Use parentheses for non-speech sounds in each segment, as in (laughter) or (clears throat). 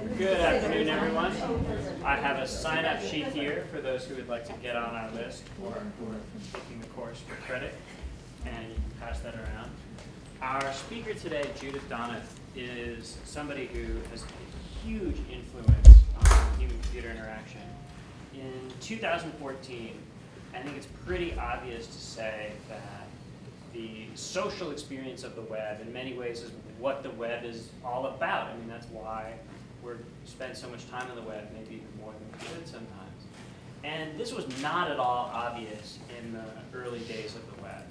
Good afternoon, everyone. I have a sign-up sheet here for those who would like to get on our list or who are taking the course for credit, and you can pass that around. Our speaker today, Judith Donath, is somebody who has a huge influence on human-computer interaction. In 2014, I think it's pretty obvious to say that the social experience of the web in many ways is what the web is all about. I mean, that's why we spend so much time on the web, maybe even more than we should sometimes. And this was not at all obvious in the early days of the web.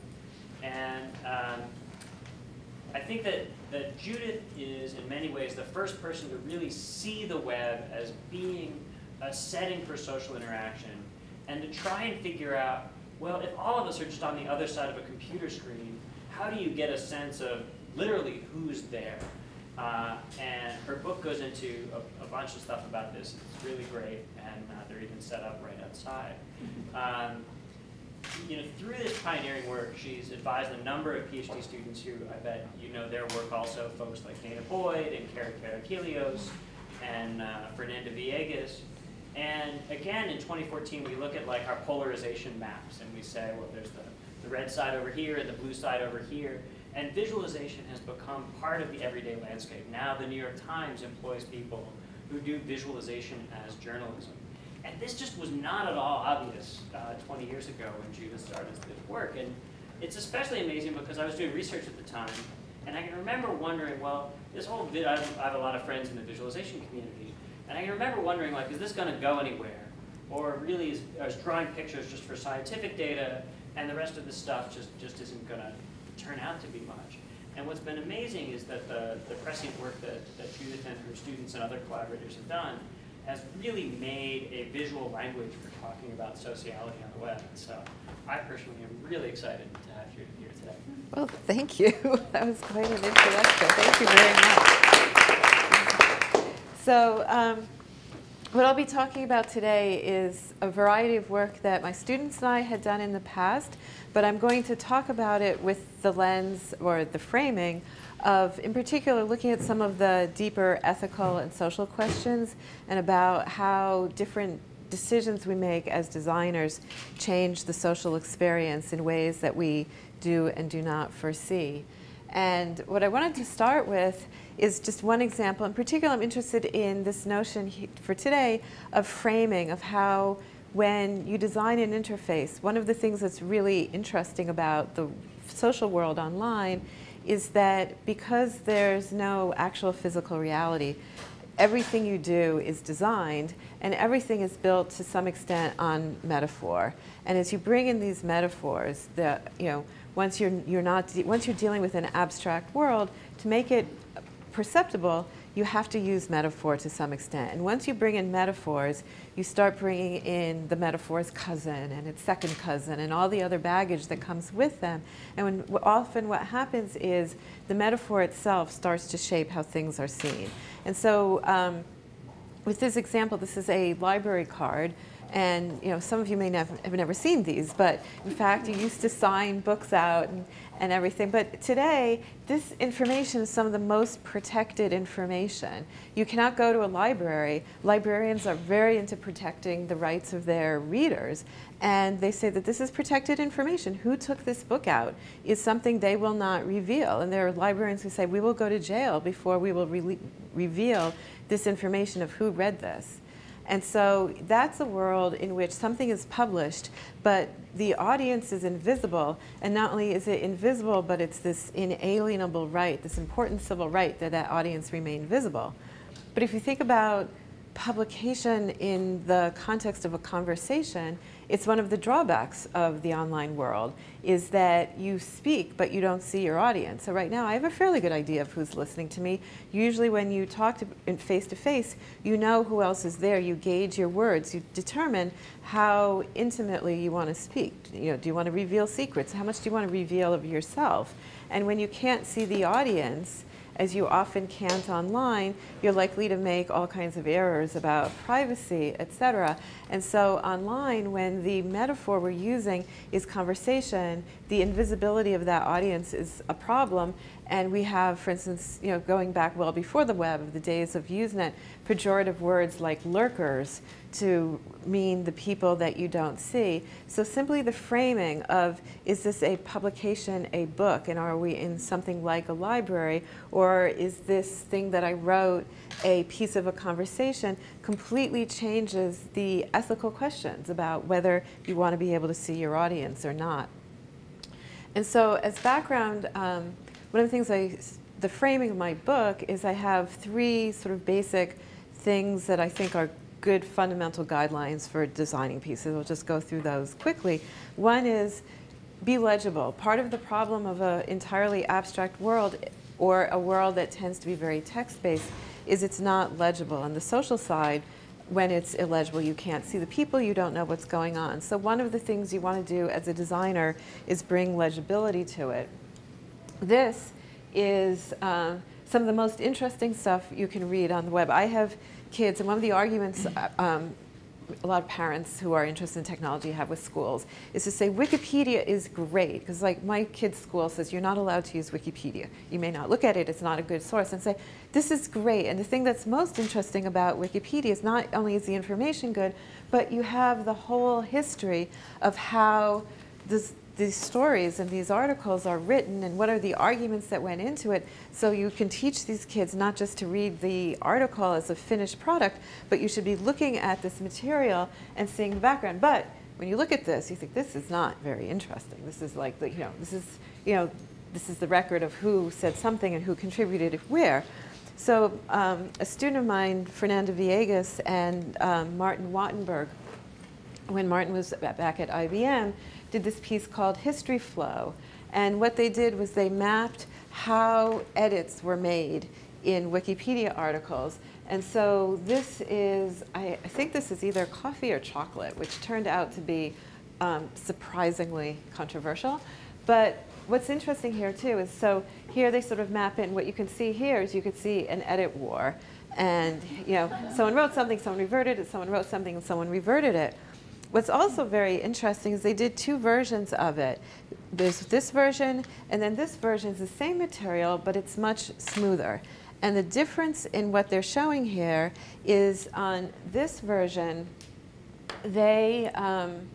And um, I think that, that Judith is, in many ways, the first person to really see the web as being a setting for social interaction and to try and figure out, well, if all of us are just on the other side of a computer screen, how do you get a sense of literally who's there? Uh, and her book goes into a, a, bunch of stuff about this. It's really great, and uh, they're even set up right outside. Um, you know, through this pioneering work, she's advised a number of PhD students who I bet you know their work also, folks like Dana Boyd and Karrie Karahalios and uh, Fernanda Viégas. And again, in 2014, we look at like our polarization maps and we say, well, there's the, the red side over here and the blue side over here. And visualization has become part of the everyday landscape. Now the New York Times employs people who do visualization as journalism. And this just was not at all obvious uh, 20 years ago when Judith started this work. And it's especially amazing because I was doing research at the time, and I can remember wondering, well, this whole, vid I have a lot of friends in the visualization community, and I can remember wondering, like, is this going to go anywhere? Or really is, is drawing pictures just for scientific data, and the rest of the stuff just, just isn't going to turn out to be much? And what's been amazing is that the, the prescient work that, that Judith and her students and other collaborators have done has really made a visual language for talking about sociality on the web. So I personally am really excited to have you here today. Well, thank you. (laughs) That was quite an introduction. Thank you very much. So um, what I'll be talking about today is a variety of work that my students and I had done in the past, but I'm going to talk about it with the lens or the framing of, in particular, looking at some of the deeper ethical and social questions and about how different decisions we make as designers change the social experience in ways that we do and do not foresee. And what I wanted to start with is just one example. In particular, I'm interested in this notion for today of framing, of how when you design an interface, one of the things that's really interesting about the social world online is that because there's no actual physical reality, everything you do is designed and everything is built to some extent on metaphor. And as you bring in these metaphors, the, you know, once you're, you're not, once you're dealing with an abstract world, to make it perceptible, you have to use metaphor to some extent. And once you bring in metaphors, you start bringing in the metaphor's cousin and its second cousin and all the other baggage that comes with them. And when, often what happens is the metaphor itself starts to shape how things are seen. And so um, with this example, this is a library card. And you know, some of you may nev have never seen these, but in fact, you used to sign books out and, and everything. But today, this information is some of the most protected information. You cannot go to a library. Librarians are very into protecting the rights of their readers. And they say that this is protected information. Who took this book out is something they will not reveal. And there are librarians who say, we will go to jail before we will re reveal this information of who read this. And so that's a world in which something is published, but the audience is invisible. And not only is it invisible, but it's this inalienable right, this important civil right that that audience remain visible. But if you think about publication in the context of a conversation, it's one of the drawbacks of the online world is that you speak but you don't see your audience. So right now I have a fairly good idea of who's listening to me. Usually when you talk to, face to face, you know who else is there. You gauge your words. You determine how intimately you want to speak. You know, do you want to reveal secrets? How much do you want to reveal of yourself? And when you can't see the audience, as you often can't online, you're likely to make all kinds of errors about privacy, etc. And so online, when the metaphor we're using is conversation, the invisibility of that audience is a problem. And we have, for instance, you know, going back well before the web, the days of Usenet, pejorative words like lurkers to mean the people that you don't see. So simply the framing of, is this a publication, a book, and are we in something like a library, or is this thing that I wrote a piece of a conversation, completely changes the ethical questions about whether you want to be able to see your audience or not. And so as background, um, one of the things I, the framing of my book is I have three sort of basic things that I think are good fundamental guidelines for designing pieces. We'll just go through those quickly. One is be legible. Part of the problem of an entirely abstract world or a world that tends to be very text-based is it's not legible. On the social side, when it's illegible, you can't see the people, you don't know what's going on. So one of the things you want to do as a designer is bring legibility to it. This is uh, some of the most interesting stuff you can read on the web. I have kids, and one of the arguments uh, um, a lot of parents who are interested in technology have with schools is to say Wikipedia is great because like my kid's school says you're not allowed to use Wikipedia. You may not look at it, it's not a good source and say this is great and the thing that's most interesting about Wikipedia is not only is the information good but you have the whole history of how this, these stories and these articles are written and what are the arguments that went into it. So you can teach these kids not just to read the article as a finished product, but you should be looking at this material and seeing the background. But when you look at this, you think this is not very interesting. This is like the, you know, this is, you know, this is the record of who said something and who contributed where. So um, a student of mine, Fernanda Viégas and um, Martin Wattenberg, when Martin was back at IBM, did this piece called History Flow. And what they did was they mapped how edits were made in Wikipedia articles. And so this is, I, I think this is either coffee or chocolate, which turned out to be um, surprisingly controversial. But what's interesting here too is so here they sort of map in what you can see here is you could see an edit war. And you know, someone wrote something, someone reverted it, someone wrote something, and someone reverted it. What's also very interesting is they did two versions of it. There's this version, and then this version is the same material, but it's much smoother. And the difference in what they're showing here is on this version, they um,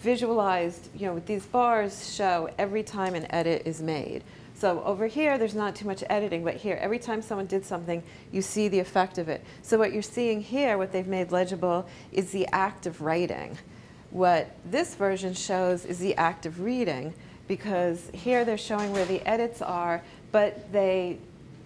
visualized, you know, these bars show every time an edit is made. So over here, there's not too much editing, but here, every time someone did something, you see the effect of it. So what you're seeing here, what they've made legible, is the act of writing. What this version shows is the act of reading, because here they're showing where the edits are, but they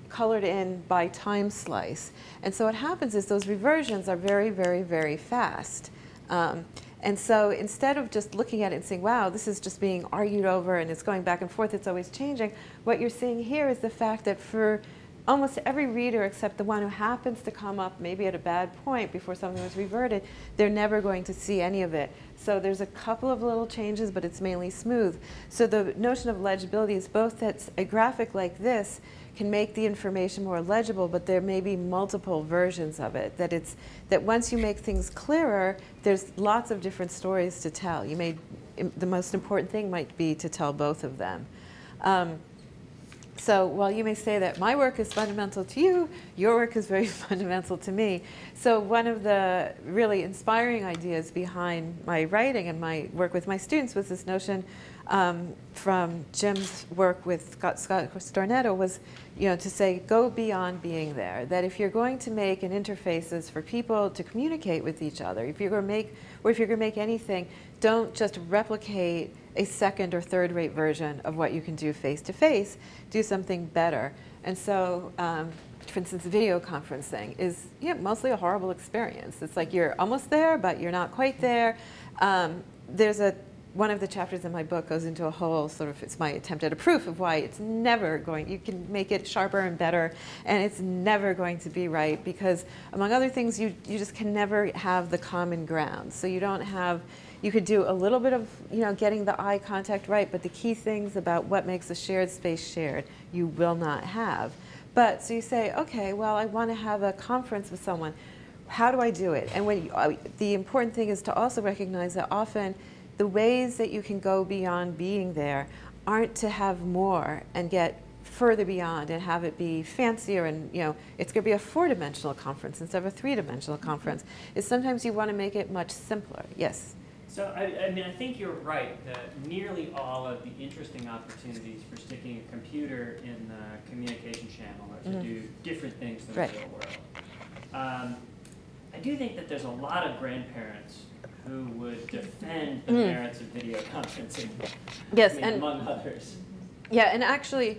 colored in by time slice. And so what happens is those reversions are very, very, very fast. Um, and so instead of just looking at it and saying, wow, this is just being argued over and it's going back and forth, it's always changing, what you're seeing here is the fact that for almost every reader except the one who happens to come up maybe at a bad point before something was reverted, they're never going to see any of it. So there's a couple of little changes, but it's mainly smooth. So the notion of legibility is both that a graphic like this can make the information more legible, but there may be multiple versions of it. That it's that once you make things clearer, there's lots of different stories to tell. You may the most important thing might be to tell both of them. Um, so while you may say that my work is fundamental to you, your work is very (laughs) fundamental to me. So one of the really inspiring ideas behind my writing and my work with my students was this notion um, from Jim's work with Scott, Scott Stornetta was, you know, to say go beyond being there. That if you're going to make an interfaces for people to communicate with each other, if you're going to make, or if you're going to make anything, don't just replicate a second or third rate version of what you can do face to face. Do something better. And so, um, for instance, video conferencing is you know, mostly a horrible experience. It's like you're almost there, but you're not quite there. Um, there's a one of the chapters in my book goes into a whole sort of, it's my attempt at a proof of why it's never going, you can make it sharper and better, and it's never going to be right because, among other things, you, you just can never have the common ground. So you don't have, you could do a little bit of, you know, getting the eye contact right, but the key things about what makes a shared space shared, you will not have. But, so you say, okay, well, I want to have a conference with someone. How do I do it? And when you, uh, the important thing is to also recognize that often the ways that you can go beyond being there aren't to have more and get further beyond and have it be fancier and you know it's going to be a four-dimensional conference instead of a three-dimensional conference. Is sometimes you want to make it much simpler. Yes? So I, I, mean i think you're right that nearly all of the interesting opportunities for sticking a computer in the communication channel are to mm. -hmm. do different things than right. the real world. Um, i do think that there's a lot of grandparents who would defend the mm. merits of video conferencing yes I mean, and among others yeah and actually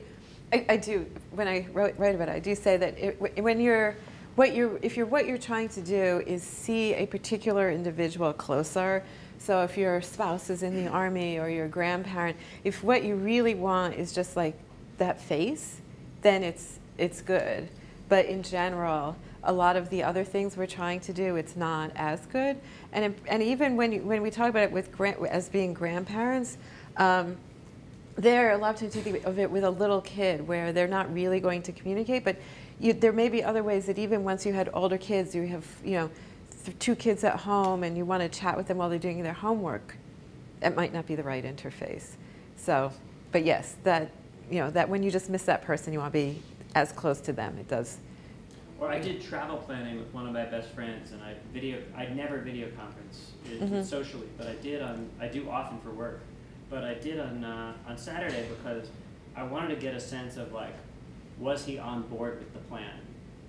I, I do. When I write, write about it, I do say that it, when you're what you're if you're what you're trying to do is see a particular individual closer. So if your spouse is in the army or your grandparent, if what you really want is just like that face, then it's it's good. But in general, a lot of the other things we're trying to do, it's not as good. And and even when you, when we talk about it with as being grandparents. Um, there, a lot of times you think of it with a little kid where they're not really going to communicate, but you, there may be other ways that even once you had older kids, you have, you know, two kids at home and you want to chat with them while they're doing their homework, it might not be the right interface. So, but yes, that, you know, that when you just miss that person, you want to be as close to them. It does. Or I did travel planning with one of my best friends, and I video. I never video conference mm -hmm. socially, but I did on. I do often for work but I did on uh, on Saturday because I wanted to get a sense of like, was he on board with the plan,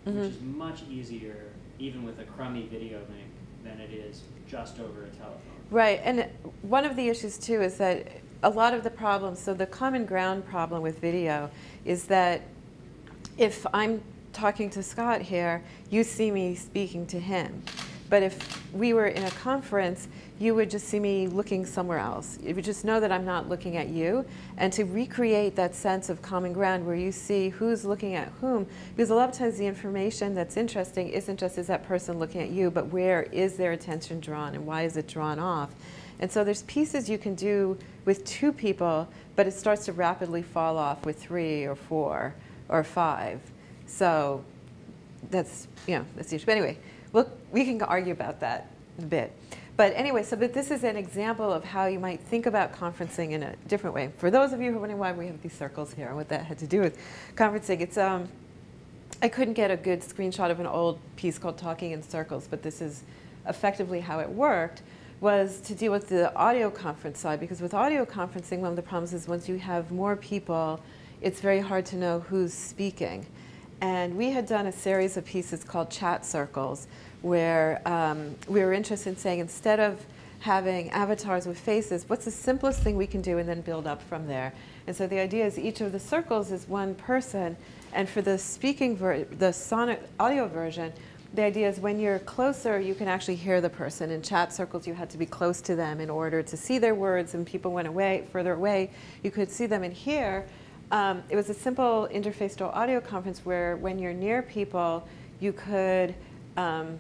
mm -hmm. which mm-hmm. is much easier even with a crummy video link than it is just over a telephone. Right, and one of the issues too is that a lot of the problems. So the common ground problem with video is that if I'm talking to Scott here, you see me speaking to him. But if we were in a conference, you would just see me looking somewhere else. You would just know that I'm not looking at you. And to recreate that sense of common ground where you see who's looking at whom, because a lot of times the information that's interesting isn't just is that person looking at you, but where is their attention drawn and why is it drawn off? And so there's pieces you can do with two people, but it starts to rapidly fall off with three or four or five. So that's, you know, that's issue. But anyway, we'll, we can argue about that a bit. But anyway, so but this is an example of how you might think about conferencing in a different way. For those of you who are wondering why we have these circles here and what that had to do with conferencing, it's um, I couldn't get a good screenshot of an old piece called Talking in Circles, but this is effectively how it worked was to deal with the audio conference side because with audio conferencing, one of the problems is once you have more people, it's very hard to know who's speaking. And we had done a series of pieces called Chat Circles, where um, we were interested in saying instead of having avatars with faces, what's the simplest thing we can do and then build up from there. And so the idea is each of the circles is one person, and for the speaking, ver the sonic audio version, the idea is when you're closer, you can actually hear the person. In chat circles, you had to be close to them in order to see their words, and people went away further away, you could see them and hear. Um, it was a simple interface to audio conference where when you're near people, you could um,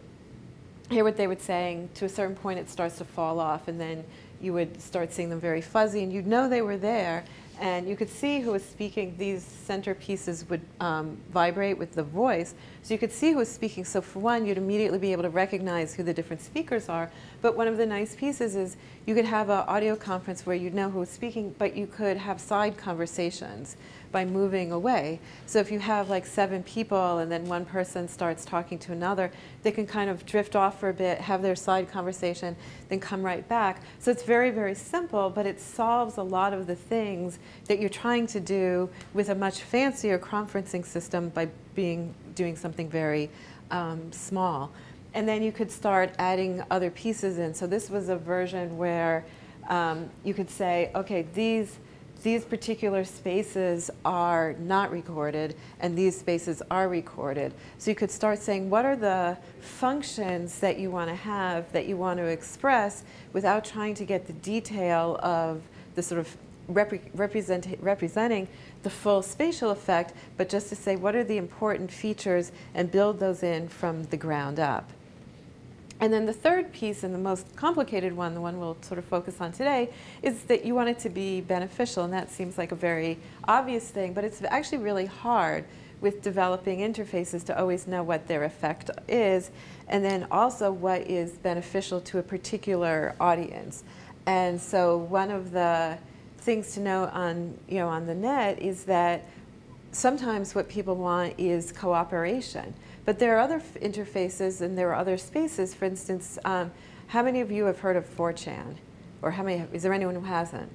hear what they were saying. To a certain point, it starts to fall off, and then you would start seeing them very fuzzy, and you'd know they were there. And you could see who was speaking. These center pieces would um, vibrate with the voice. So you could see who was speaking. So for one, you'd immediately be able to recognize who the different speakers are. But one of the nice pieces is you could have an audio conference where you'd know who was speaking, but you could have side conversations by moving away. So if you have like seven people and then one person starts talking to another, they can kind of drift off for a bit, have their side conversation, then come right back. So it's very, very simple, but it solves a lot of the things that you're trying to do with a much fancier conferencing system by being doing something very um, small. And then you could start adding other pieces in. So this was a version where um, you could say, okay, these these particular spaces are not recorded and these spaces are recorded. So you could start saying what are the functions that you want to have, that you want to express without trying to get the detail of the sort of repre represent representing the full spatial effect, but just to say what are the important features and build those in from the ground up. And then the third piece, and the most complicated one, the one we'll sort of focus on today, is that you want it to be beneficial. And that seems like a very obvious thing, but it's actually really hard with developing interfaces to always know what their effect is, and then also what is beneficial to a particular audience. And so one of the things to know on, you know, on the net is that sometimes what people want is cooperation. But there are other interfaces and there are other spaces. For instance, um, how many of you have heard of 4chan? Or how many, is there anyone who hasn't?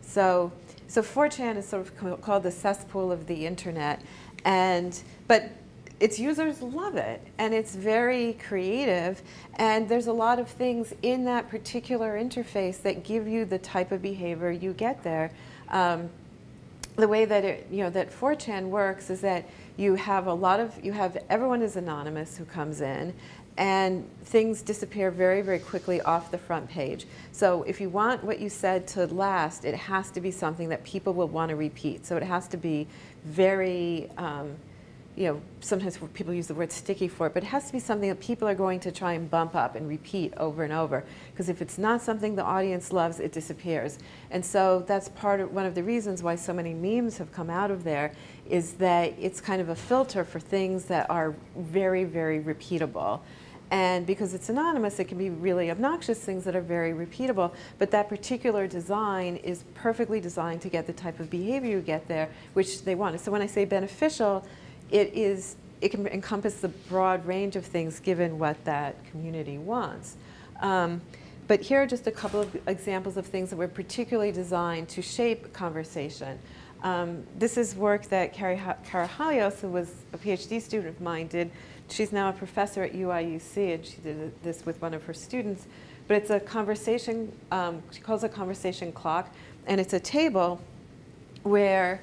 So, so 4chan is sort of called the cesspool of the internet. And, but its users love it and it's very creative and there's a lot of things in that particular interface that give you the type of behavior you get there. Um, the way that it, you know, that 4chan works is that you have a lot of, you have, everyone is anonymous who comes in and things disappear very, very quickly off the front page. So if you want what you said to last, it has to be something that people will want to repeat. So it has to be very, um, you know, sometimes people use the word sticky for it, but it has to be something that people are going to try and bump up and repeat over and over. Because if it's not something the audience loves, it disappears. And so that's part of one of the reasons why so many memes have come out of there is that it's kind of a filter for things that are very, very repeatable. And because it's anonymous, it can be really obnoxious things that are very repeatable. But that particular design is perfectly designed to get the type of behavior you get there, which they want. So when I say beneficial, it is it can encompass the broad range of things given what that community wants. Um, but here are just a couple of examples of things that were particularly designed to shape conversation. Um, this is work that Karrie Karahalios, who was a PhD student of mine, did. She's now a professor at UIUC, and she did this with one of her students. But it's a conversation, um, she calls it a conversation clock, and it's a table where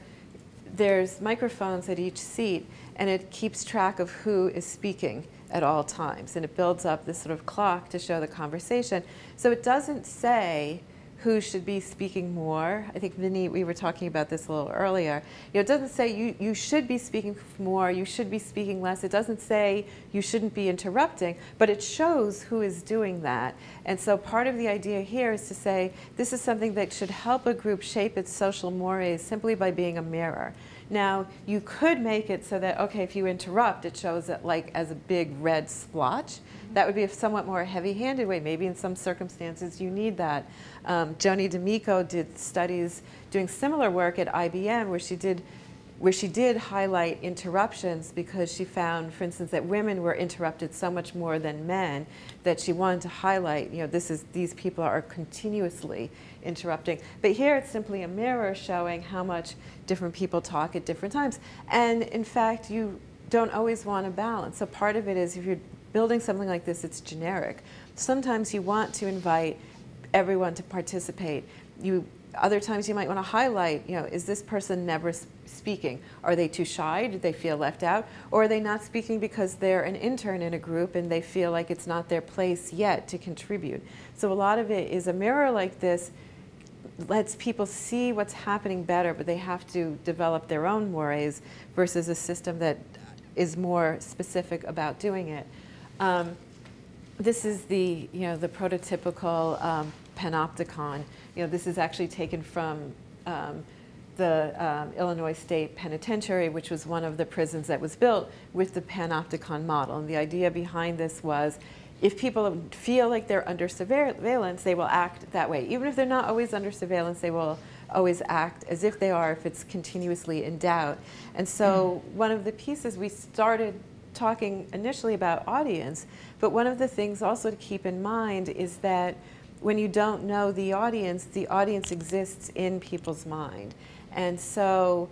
there's microphones at each seat, and it keeps track of who is speaking at all times. And it builds up this sort of clock to show the conversation. So it doesn't say who should be speaking more. I think, Vinny, we were talking about this a little earlier. You know, it doesn't say you, you should be speaking more, you should be speaking less. It doesn't say you shouldn't be interrupting, but it shows who is doing that. And so part of the idea here is to say this is something that should help a group shape its social mores simply by being a mirror. Now, you could make it so that, okay, if you interrupt, it shows it like as a big red splotch. That would be a somewhat more heavy-handed way. Maybe in some circumstances you need that. Um, Joni DiMicco did studies doing similar work at IBM where she did where she did highlight interruptions because she found, for instance, that women were interrupted so much more than men that she wanted to highlight, you know, this is, these people are continuously interrupting. But here it's simply a mirror showing how much different people talk at different times. And in fact, you don't always want to balance. So part of it is if you're building something like this, it's generic. Sometimes you want to invite everyone to participate. You other times you might want to highlight, you know, is this person never speaking? Are they too shy? Do they feel left out? Or are they not speaking because they're an intern in a group and they feel like it's not their place yet to contribute? So a lot of it is a mirror like this lets people see what's happening better, but they have to develop their own mores versus a system that is more specific about doing it. Um, this is the, you know, the prototypical um, panopticon. You know, this is actually taken from um, the um, Illinois State Penitentiary, which was one of the prisons that was built with the panopticon model. And the idea behind this was if people feel like they're under surveillance, they will act that way. Even if they're not always under surveillance, they will always act as if they are if it's continuously in doubt. And so mm. one of the pieces we started talking initially about audience, but one of the things also to keep in mind is that when you don't know the audience, the audience exists in people's mind. And so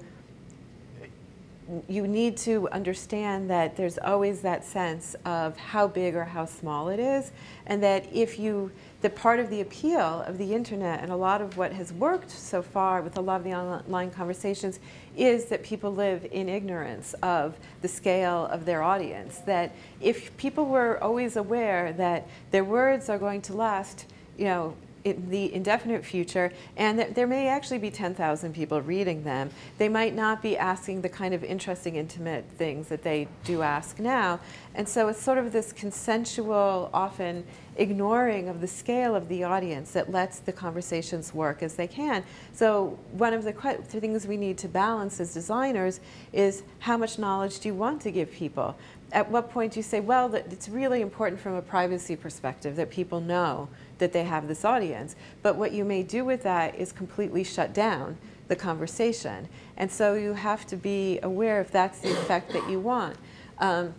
you need to understand that there's always that sense of how big or how small it is, and that if you, the part of the appeal of the internet and a lot of what has worked so far with a lot of the online conversations is that people live in ignorance of the scale of their audience. That if people were always aware that their words are going to last, you know, in the indefinite future, and there may actually be 10,000 people reading them. They might not be asking the kind of interesting, intimate things that they do ask now. And so it's sort of this consensual, often ignoring of the scale of the audience that lets the conversations work as they can. So one of the things we need to balance as designers is how much knowledge do you want to give people? At what point do you say, well, it's really important from a privacy perspective that people know that they have this audience. But what you may do with that is completely shut down the conversation. And so you have to be aware if that's the effect that you want. Um,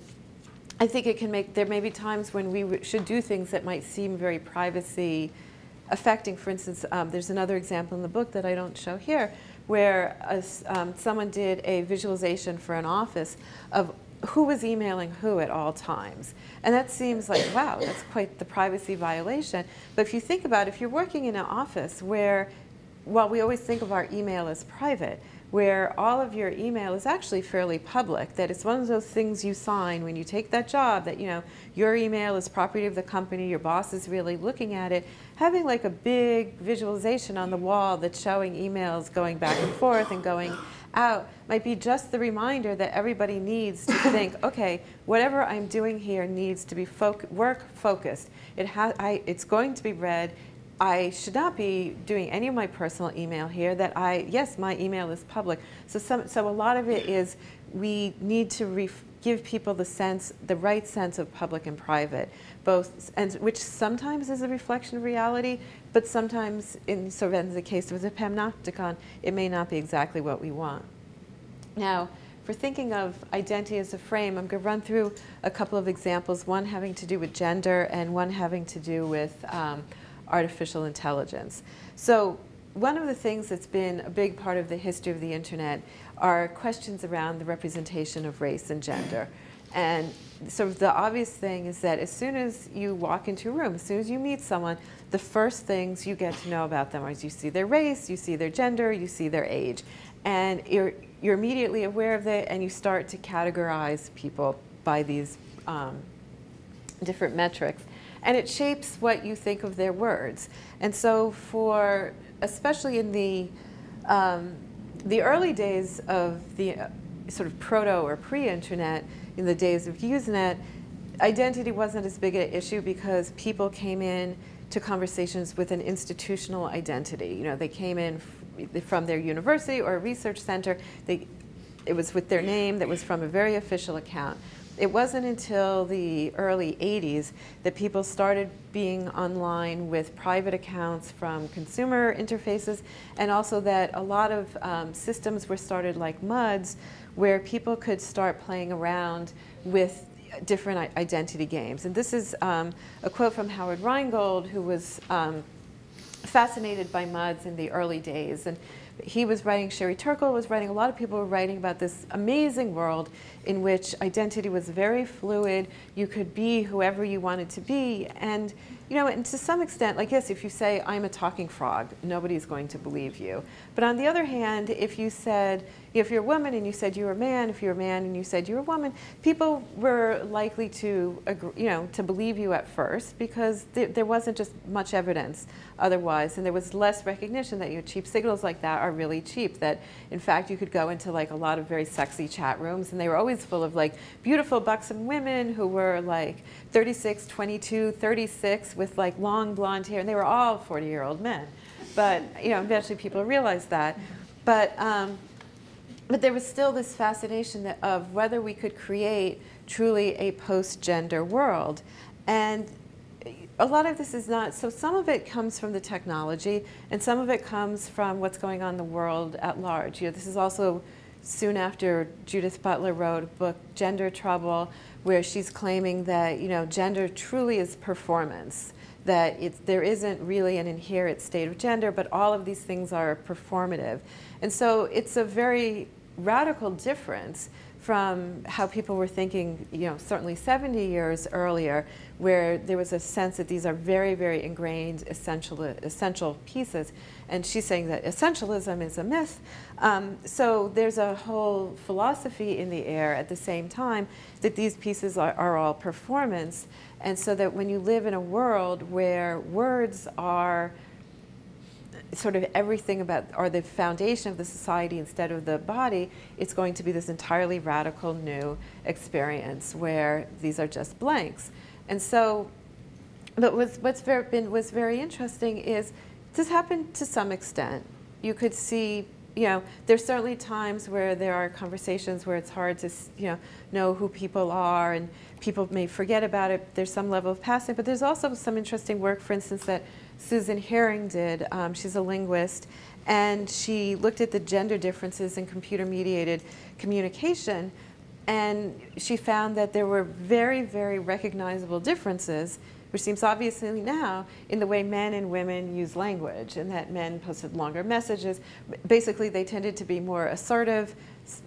I think it can make, there may be times when we should do things that might seem very privacy affecting. For instance, um, there's another example in the book that I don't show here, where a, um, someone did a visualization for an office of who was emailing who at all times. And that seems like, wow, that's quite the privacy violation. But if you think about it, if you're working in an office where, well, we always think of our email as private, where all of your email is actually fairly public, that it's one of those things you sign when you take that job that, you know, your email is property of the company, your boss is really looking at it. Having like a big visualization on the wall that's showing emails going back and forth and going out might be just the reminder that everybody needs to (laughs) think, okay, whatever I'm doing here needs to be work focused. It I, it's going to be read. I should not be doing any of my personal email here that I, yes, my email is public. So, some, so a lot of it is we need to give people the sense, the right sense of public and private, both, and which sometimes is a reflection of reality, but sometimes, in the case of the panopticon, it may not be exactly what we want. Now, for thinking of identity as a frame, I'm going to run through a couple of examples, one having to do with gender and one having to do with um, artificial intelligence. So one of the things that's been a big part of the history of the internet are questions around the representation of race and gender. And sort of the obvious thing is that as soon as you walk into a room, as soon as you meet someone, the first things you get to know about them is you see their race, you see their gender, you see their age. And you're, you're immediately aware of it and you start to categorize people by these um, different metrics. And it shapes what you think of their words. And so for, especially in the, um, the early days of the uh, sort of proto or pre-internet, in the days of Usenet, identity wasn't as big an issue because people came in to conversations with an institutional identity. You know, they came in from their university or a research center. They, it was with their name that was from a very official account. It wasn't until the early 80s that people started being online with private accounts from consumer interfaces and also that a lot of um, systems were started like MUDs where people could start playing around with different identity games. And this is um, a quote from Howard Rheingold, who was um, fascinated by MUDs in the early days. And he was writing, Sherry Turkle was writing, a lot of people were writing about this amazing world in which identity was very fluid. You could be whoever you wanted to be. And, you know, and to some extent, like yes, if you say, I'm a talking frog, nobody's going to believe you. But on the other hand, if you said, if you're a woman and you said you were a man, if you're a man and you said you were a woman, people were likely to, agree, you know, to believe you at first because th there wasn't just much evidence otherwise, and there was less recognition that you know, cheap signals like that are really cheap. That in fact you could go into like a lot of very sexy chat rooms, and they were always full of like beautiful buxom women who were like 36, 22, 36 with like long blonde hair, and they were all 40-year-old men. But you know, eventually people realized that. But um, but there was still this fascination that, of whether we could create truly a post-gender world. And a lot of this is not, so some of it comes from the technology and some of it comes from what's going on in the world at large. You know, this is also soon after Judith Butler wrote a book, Gender Trouble, where she's claiming that, you know, gender truly is performance that there isn't really an inherent state of gender, but all of these things are performative. And so it's a very radical difference from how people were thinking, you know, certainly 70 years earlier, where there was a sense that these are very, very ingrained essential, essential pieces. And she's saying that essentialism is a myth. Um, so there's a whole philosophy in the air at the same time that these pieces are, are all performance. And so that when you live in a world where words are sort of everything about, or the foundation of the society instead of the body, it's going to be this entirely radical new experience where these are just blanks. And so, but what's, what's very, been, was very interesting is this happened to some extent. You could see you know, there's certainly times where there are conversations where it's hard to, you know, know who people are and people may forget about it. There's some level of passing, but there's also some interesting work, for instance, that Susan Herring did. Um, she's a linguist, and she looked at the gender differences in computer-mediated communication, and she found that there were very, very recognizable differences which seems obviously now in the way men and women use language, and that men posted longer messages. Basically, they tended to be more assertive,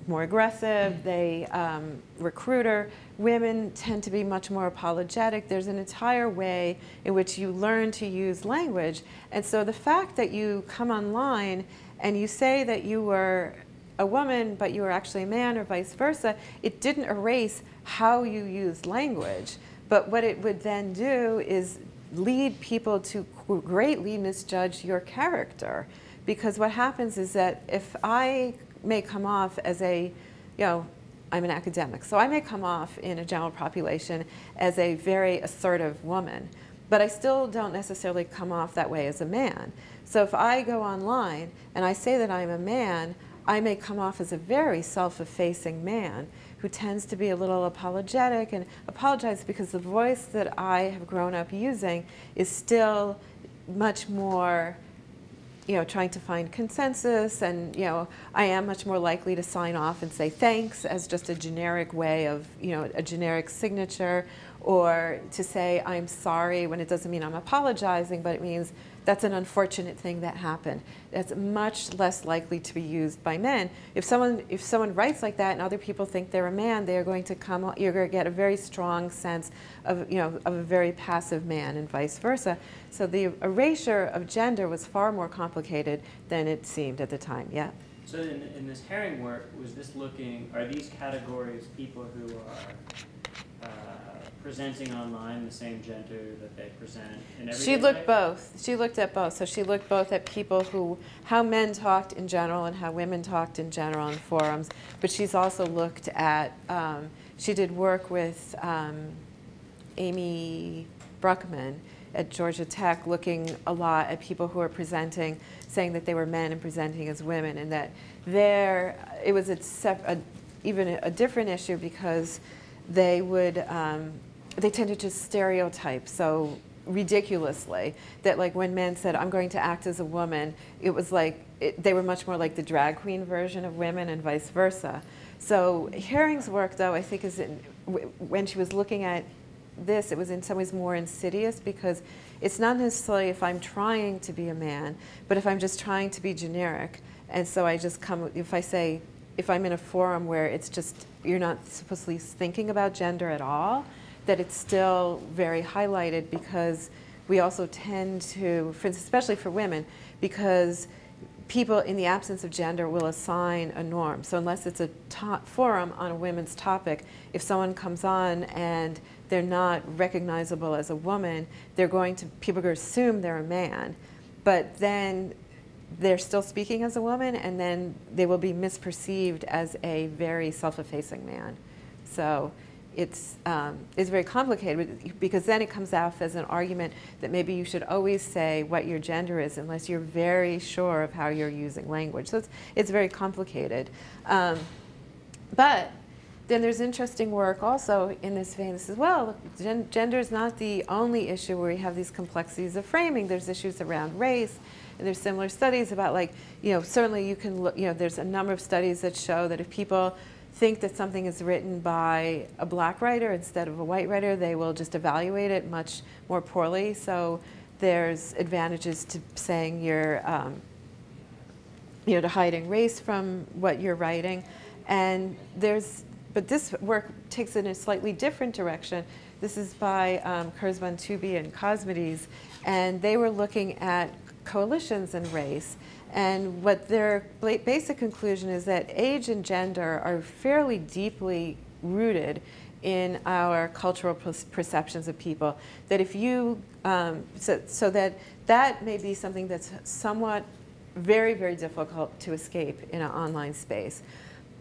more aggressive, they um, recruiter. Women tend to be much more apologetic. There's an entire way in which you learn to use language. And so the fact that you come online and you say that you were a woman, but you were actually a man, or vice versa, it didn't erase how you used language. But what it would then do is lead people to greatly misjudge your character. Because what happens is that if I may come off as a, you know, I'm an academic, so I may come off in a general population as a very assertive woman, but I still don't necessarily come off that way as a man. So if I go online and I say that I'm a man, I may come off as a very self-effacing man who tends to be a little apologetic and apologize because the voice that I have grown up using is still much more you know, trying to find consensus and, you know, I am much more likely to sign off and say thanks as just a generic way of, you know, a generic signature or to say I'm sorry when it doesn't mean I'm apologizing, but it means that's an unfortunate thing that happened. That's much less likely to be used by men. If someone, if someone writes like that and other people think they're a man, they are going to come, you're going to get a very strong sense of, you know, of a very passive man and vice versa. So the erasure of gender was far more complicated than it seemed at the time, yeah? So in, in this Herring work, was this looking, are these categories people who are presenting online the same gender that they present in every She looked both. She looked at both. So she looked both at people who, how men talked in general and how women talked in general in forums. But she's also looked at, um, she did work with um, Amy Bruckman at Georgia Tech looking a lot at people who are presenting, saying that they were men and presenting as women and that there, it was a, a even a different issue because they would um, they tended to stereotype so ridiculously that like when men said i'm going to act as a woman it was like it, they were much more like the drag queen version of women and vice versa. So herring's work though i think is in, when she was looking at this it was in some ways more insidious because it's not necessarily if i'm trying to be a man but if i'm just trying to be generic. And so i just come if i say if i'm in a forum where it's just you're not supposedly thinking about gender at all that it's still very highlighted because we also tend to, for especially for women, because people in the absence of gender will assign a norm. So unless it's a forum on a women's topic, if someone comes on and they're not recognizable as a woman, they're going to, people are going to assume they're a man. But then they're still speaking as a woman and then they will be misperceived as a very self-effacing man. So it's, um, it's very complicated because then it comes out as an argument that maybe you should always say what your gender is unless you're very sure of how you're using language. So it's, it's very complicated. Um, but then there's interesting work also in this vein as well. Gen gender is not the only issue where we have these complexities of framing. There's issues around race, and there's similar studies about like, you know, certainly you can look, you know, there's a number of studies that show that if people think that something is written by a black writer instead of a white writer, they will just evaluate it much more poorly. So there's advantages to saying you're, um, you know, to hiding race from what you're writing. And there's, but this work takes it in a slightly different direction. This is by um, Kurzban, Tooby, and Cosmides, and they were looking at coalitions and race. And what their basic conclusion is that age and gender are fairly deeply rooted in our cultural perceptions of people. That if you, um, so, so that that may be something that's somewhat very, very difficult to escape in an online space.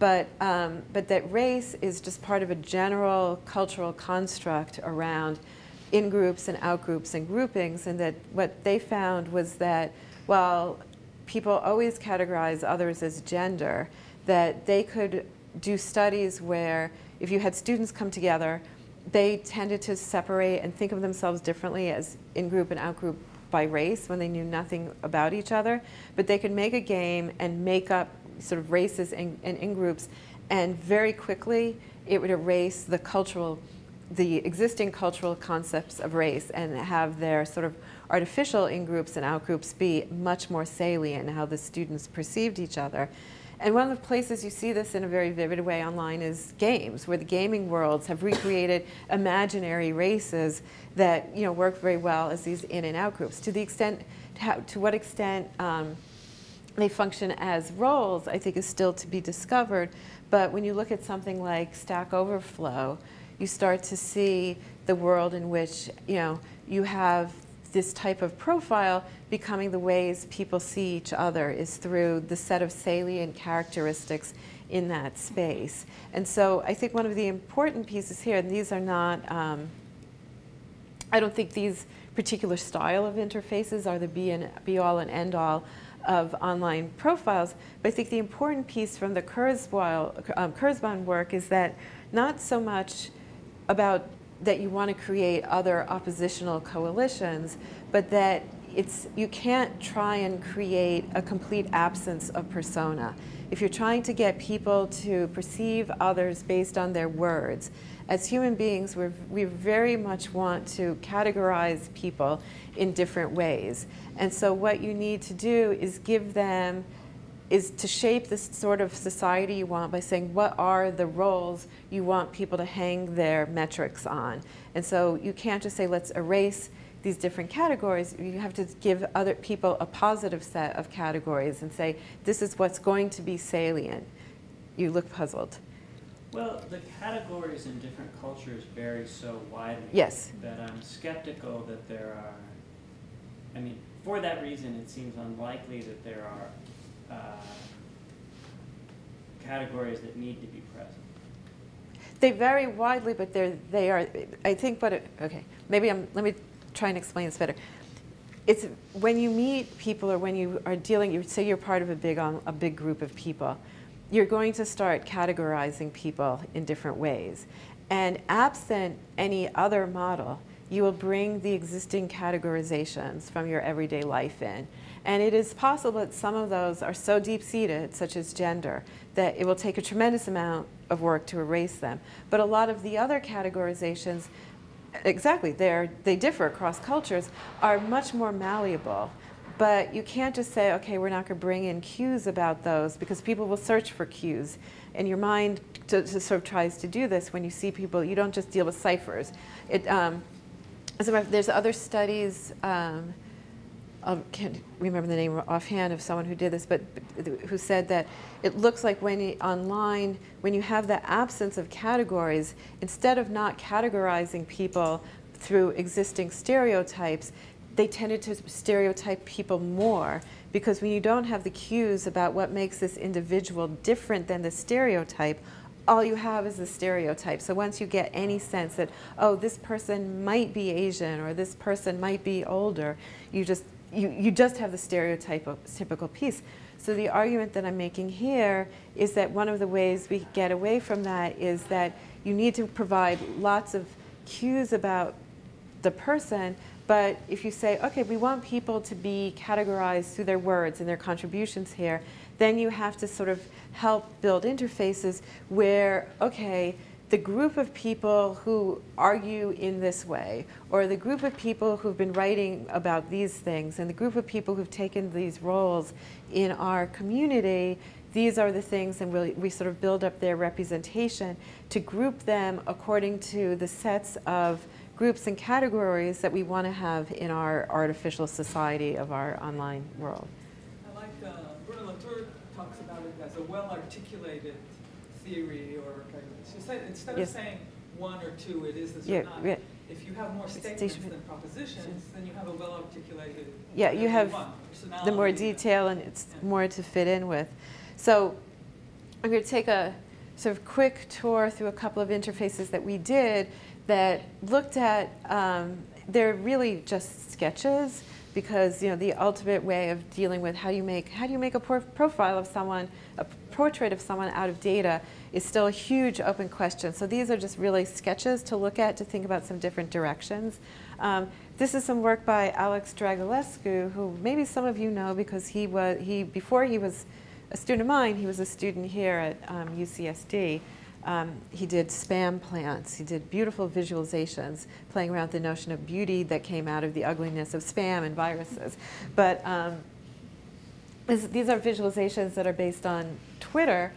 But, um, but that race is just part of a general cultural construct around in-groups and out-groups and groupings, and that what they found was that while people always categorize others as gender, that they could do studies where if you had students come together, they tended to separate and think of themselves differently as in-group and out-group by race when they knew nothing about each other. But they could make a game and make up sort of races and, and in-groups, and very quickly it would erase the cultural, the existing cultural concepts of race and have their sort of artificial in-groups and out-groups be much more salient in how the students perceived each other. And one of the places you see this in a very vivid way online is games, where the gaming worlds have recreated imaginary races that you know work very well as these in and out groups. To the extent, to, how, to what extent um, they function as roles, I think is still to be discovered. But when you look at something like Stack Overflow, you start to see the world in which you know you have this type of profile becoming the ways people see each other is through the set of salient characteristics in that space. And so I think one of the important pieces here, and these are not, um, I don't think these particular style of interfaces are the be, and, be all and end all of online profiles, but I think the important piece from the Kurzweil, um, Kurzban work is that not so much about that you want to create other oppositional coalitions, but that it's, you can't try and create a complete absence of persona. If you're trying to get people to perceive others based on their words, as human beings, we we very much want to categorize people in different ways. And so what you need to do is give them is to shape the sort of society you want by saying what are the roles you want people to hang their metrics on. And so you can't just say let's erase these different categories, you have to give other people a positive set of categories and say this is what's going to be salient. You look puzzled. Well, the categories in different cultures vary so widely yes. that I'm skeptical that there are, I mean, for that reason, it seems unlikely that there are uh, categories that need to be present? They vary widely, but they're, they are, I think, but, it, okay, maybe I'm, let me try and explain this better. It's when you meet people or when you are dealing, you say you're part of a big, a big group of people, you're going to start categorizing people in different ways. And absent any other model, you will bring the existing categorizations from your everyday life in. And it is possible that some of those are so deep-seated, such as gender, that it will take a tremendous amount of work to erase them. But a lot of the other categorizations, exactly, they differ across cultures, are much more malleable. But you can't just say, okay, we're not going to bring in cues about those because people will search for cues. And your mind to, to sort of tries to do this when you see people, you don't just deal with ciphers. It, um, so there's other studies um, Um, I can't remember the name offhand of someone who did this, but who said that it looks like when you, online, when you have the absence of categories, instead of not categorizing people through existing stereotypes, they tended to stereotype people more because when you don't have the cues about what makes this individual different than the stereotype, all you have is the stereotype. So once you get any sense that, oh, this person might be Asian or this person might be older, you just you, you just have the stereotypical piece. So the argument that I'm making here is that one of the ways we get away from that is that you need to provide lots of cues about the person, but if you say, okay, we want people to be categorized through their words and their contributions here, then you have to sort of help build interfaces where, okay, the group of people who argue in this way, or the group of people who've been writing about these things, and the group of people who've taken these roles in our community, these are the things, and we, we sort of build up their representation to group them according to the sets of groups and categories that we want to have in our artificial society of our online world. I like uh, Bruno Latour talks about it as a well-articulated theory or instead yes. of saying one or two, it is this yeah, or not. Yeah. If you have more statements than propositions, then you have a well-articulated. Yeah, you have the more detail and it's yeah. more to fit in with. So I'm going to take a sort of quick tour through a couple of interfaces that we did that looked at, um, they're really just sketches, because you know the ultimate way of dealing with how do you make how do you make a profile of someone, a portrait of someone out of data is still a huge open question. So these are just really sketches to look at to think about some different directions. Um, this is some work by Alex Dragulescu, who maybe some of you know because he was he before he was a student of mine, he was a student here at um, UCSD. Um, he did spam plants. He did beautiful visualizations, playing around with the notion of beauty that came out of the ugliness of spam and viruses. But um, this, these are visualizations that are based on Twitter.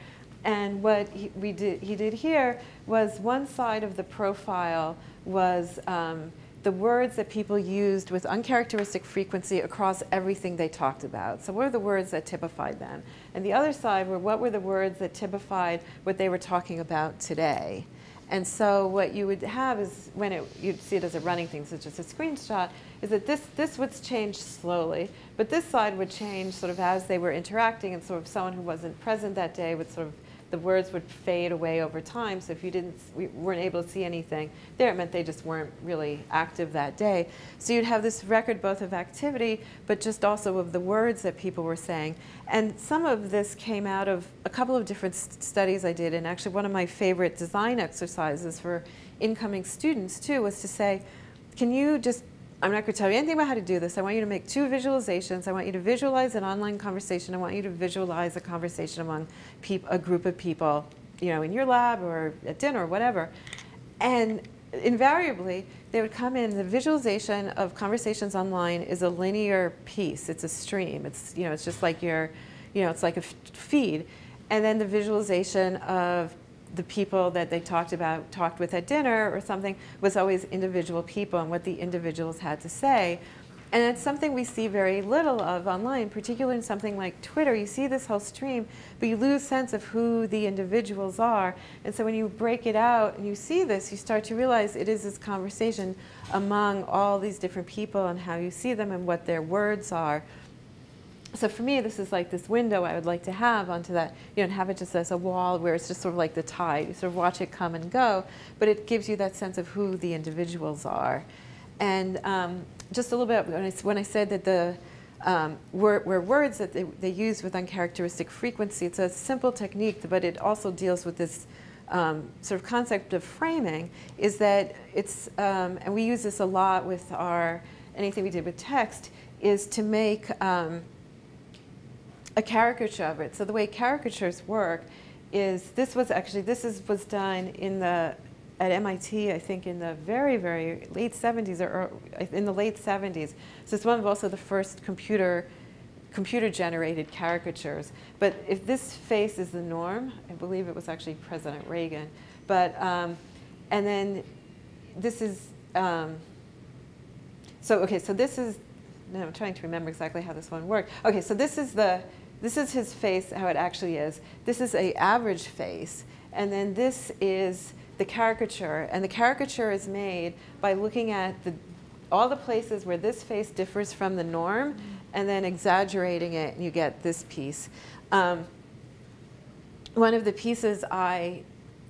And what he, we did, he did here was one side of the profile was um, the words that people used with uncharacteristic frequency across everything they talked about. So what are the words that typified them? And the other side were what were the words that typified what they were talking about today? And so what you would have is when it, you'd see it as a running thing, so just a screenshot, is that this, this would change slowly, but this side would change sort of as they were interacting and sort of someone who wasn't present that day would sort of the words would fade away over time. So if you didn't, we weren't able to see anything there, it meant they just weren't really active that day. So you'd have this record both of activity, but just also of the words that people were saying. And some of this came out of a couple of different studies I did. And actually one of my favorite design exercises for incoming students too was to say, can you just I'm not going to tell you anything about how to do this. I want you to make two visualizations. I want you to visualize an online conversation. I want you to visualize a conversation among a group of people, you know, in your lab or at dinner or whatever. And invariably, they would come in. The visualization of conversations online is a linear piece. It's a stream. It's you know, it's just like your, you know, it's like a feed. And then the visualization of the people that they talked about, talked with at dinner or something, was always individual people and what the individuals had to say. And it's something we see very little of online, particularly in something like Twitter. You see this whole stream, but you lose sense of who the individuals are. And so when you break it out and you see this, you start to realize it is this conversation among all these different people and how you see them and what their words are so for me, this is like this window I would like to have onto that, you know, and have it just as a wall where it's just sort of like the tide. You sort of watch it come and go, but it gives you that sense of who the individuals are. And um, just a little bit, when I, when I said that the um, were, were, words that they, they use with uncharacteristic frequency, it's a simple technique, but it also deals with this um, sort of concept of framing, is that it's, um, and we use this a lot with our, anything we did with text, is to make, um, a caricature of it. So the way caricatures work is this was actually this is was done in the at MIT, I think in the very, very late 70s or, in the late 70s. So it's one of also the first computer computer generated caricatures. But if this face is the norm, I believe it was actually President Reagan. But um, and then this is um, so okay. So this is. I'm trying to remember exactly how this one worked. Okay, so this is the this is his face, how it actually is. This is a average face. And then this is the caricature. And the caricature is made by looking at the, all the places where this face differs from the norm and then exaggerating it, and you get this piece. Um, one of the pieces I,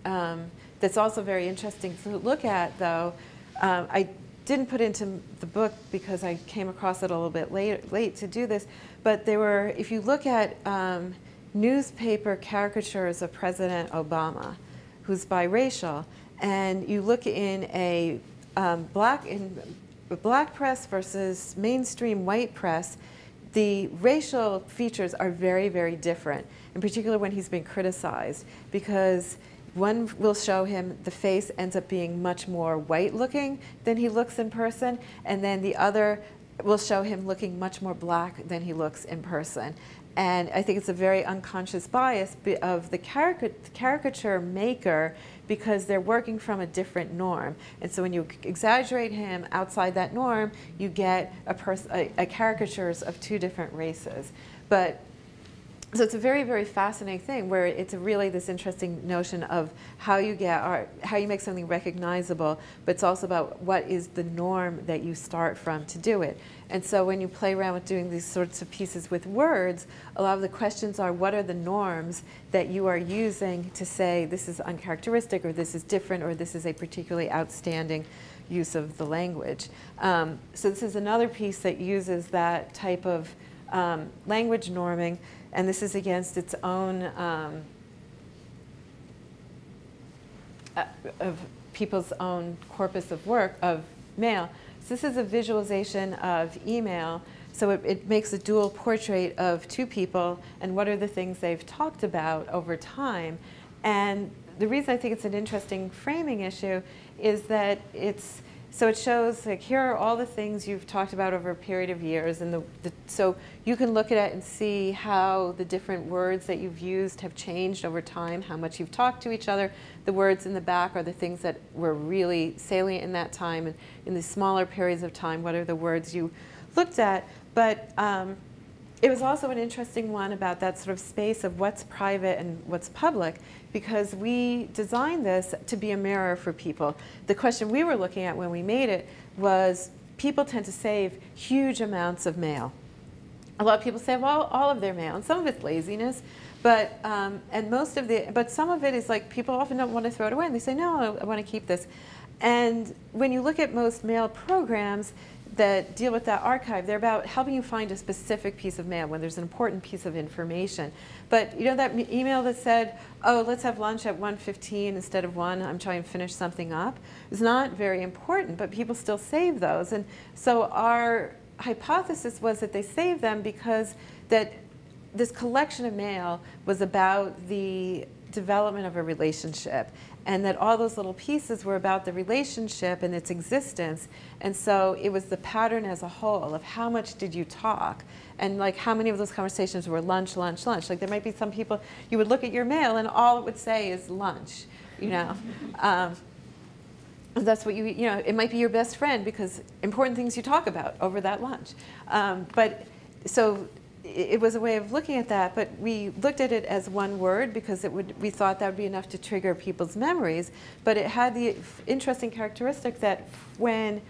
um, that's also very interesting to look at, though, um, I didn't put into the book because I came across it a little bit late, late to do this, but there were, if you look at um, newspaper caricatures of President Obama, who's biracial, and you look in a um, black in black press versus mainstream white press, the racial features are very, very different. In particular, when he's been criticized, because one will show him the face ends up being much more white looking than he looks in person, and then the other will show him looking much more black than he looks in person. And I think it's a very unconscious bias of the caricature maker because they're working from a different norm. And so when you exaggerate him outside that norm, you get a, a, a caricatures of two different races. But so it's a very, very fascinating thing where it's a really this interesting notion of how you get art, how you make something recognizable, but it's also about what is the norm that you start from to do it. And so when you play around with doing these sorts of pieces with words, a lot of the questions are what are the norms that you are using to say this is uncharacteristic or this is different or this is a particularly outstanding use of the language. Um, so this is another piece that uses that type of um, language norming and this is against its own um, uh, of people's own corpus of work of mail. So this is a visualization of email. So it, it, makes a dual portrait of two people and what are the things they've talked about over time. And the reason I think it's an interesting framing issue is that it's so it shows like here are all the things you've talked about over a period of years, and the, the, so you can look at it and see how the different words that you've used have changed over time, how much you've talked to each other. The words in the back are the things that were really salient in that time, and in the smaller periods of time, what are the words you looked at? But um, it was also an interesting one about that sort of space of what's private and what's public because we designed this to be a mirror for people. The question we were looking at when we made it was people tend to save huge amounts of mail. A lot of people save all, all of their mail, and some of it's laziness, but um, and most of the but some of it is like people often don't want to throw it away, and they say no, I, I want to keep this. And when you look at most mail programs, that deal with that archive. They're about helping you find a specific piece of mail when there's an important piece of information. But you know that email that said, oh, let's have lunch at 1.15 instead of 1, I'm trying to finish something up, is not very important, but people still save those. And so our hypothesis was that they saved them because that this collection of mail was about the development of a relationship and that all those little pieces were about the relationship and its existence. And so it was the pattern as a whole of how much did you talk and like how many of those conversations were lunch, lunch, lunch. Like there might be some people, you would look at your mail and all it would say is lunch, you know. (laughs) Um, that's what you, you know, it might be your best friend because important things you talk about over that lunch. Um, but so it was a way of looking at that, but we looked at it as one word because it would, we thought that would be enough to trigger people's memories. But it had the interesting characteristic that when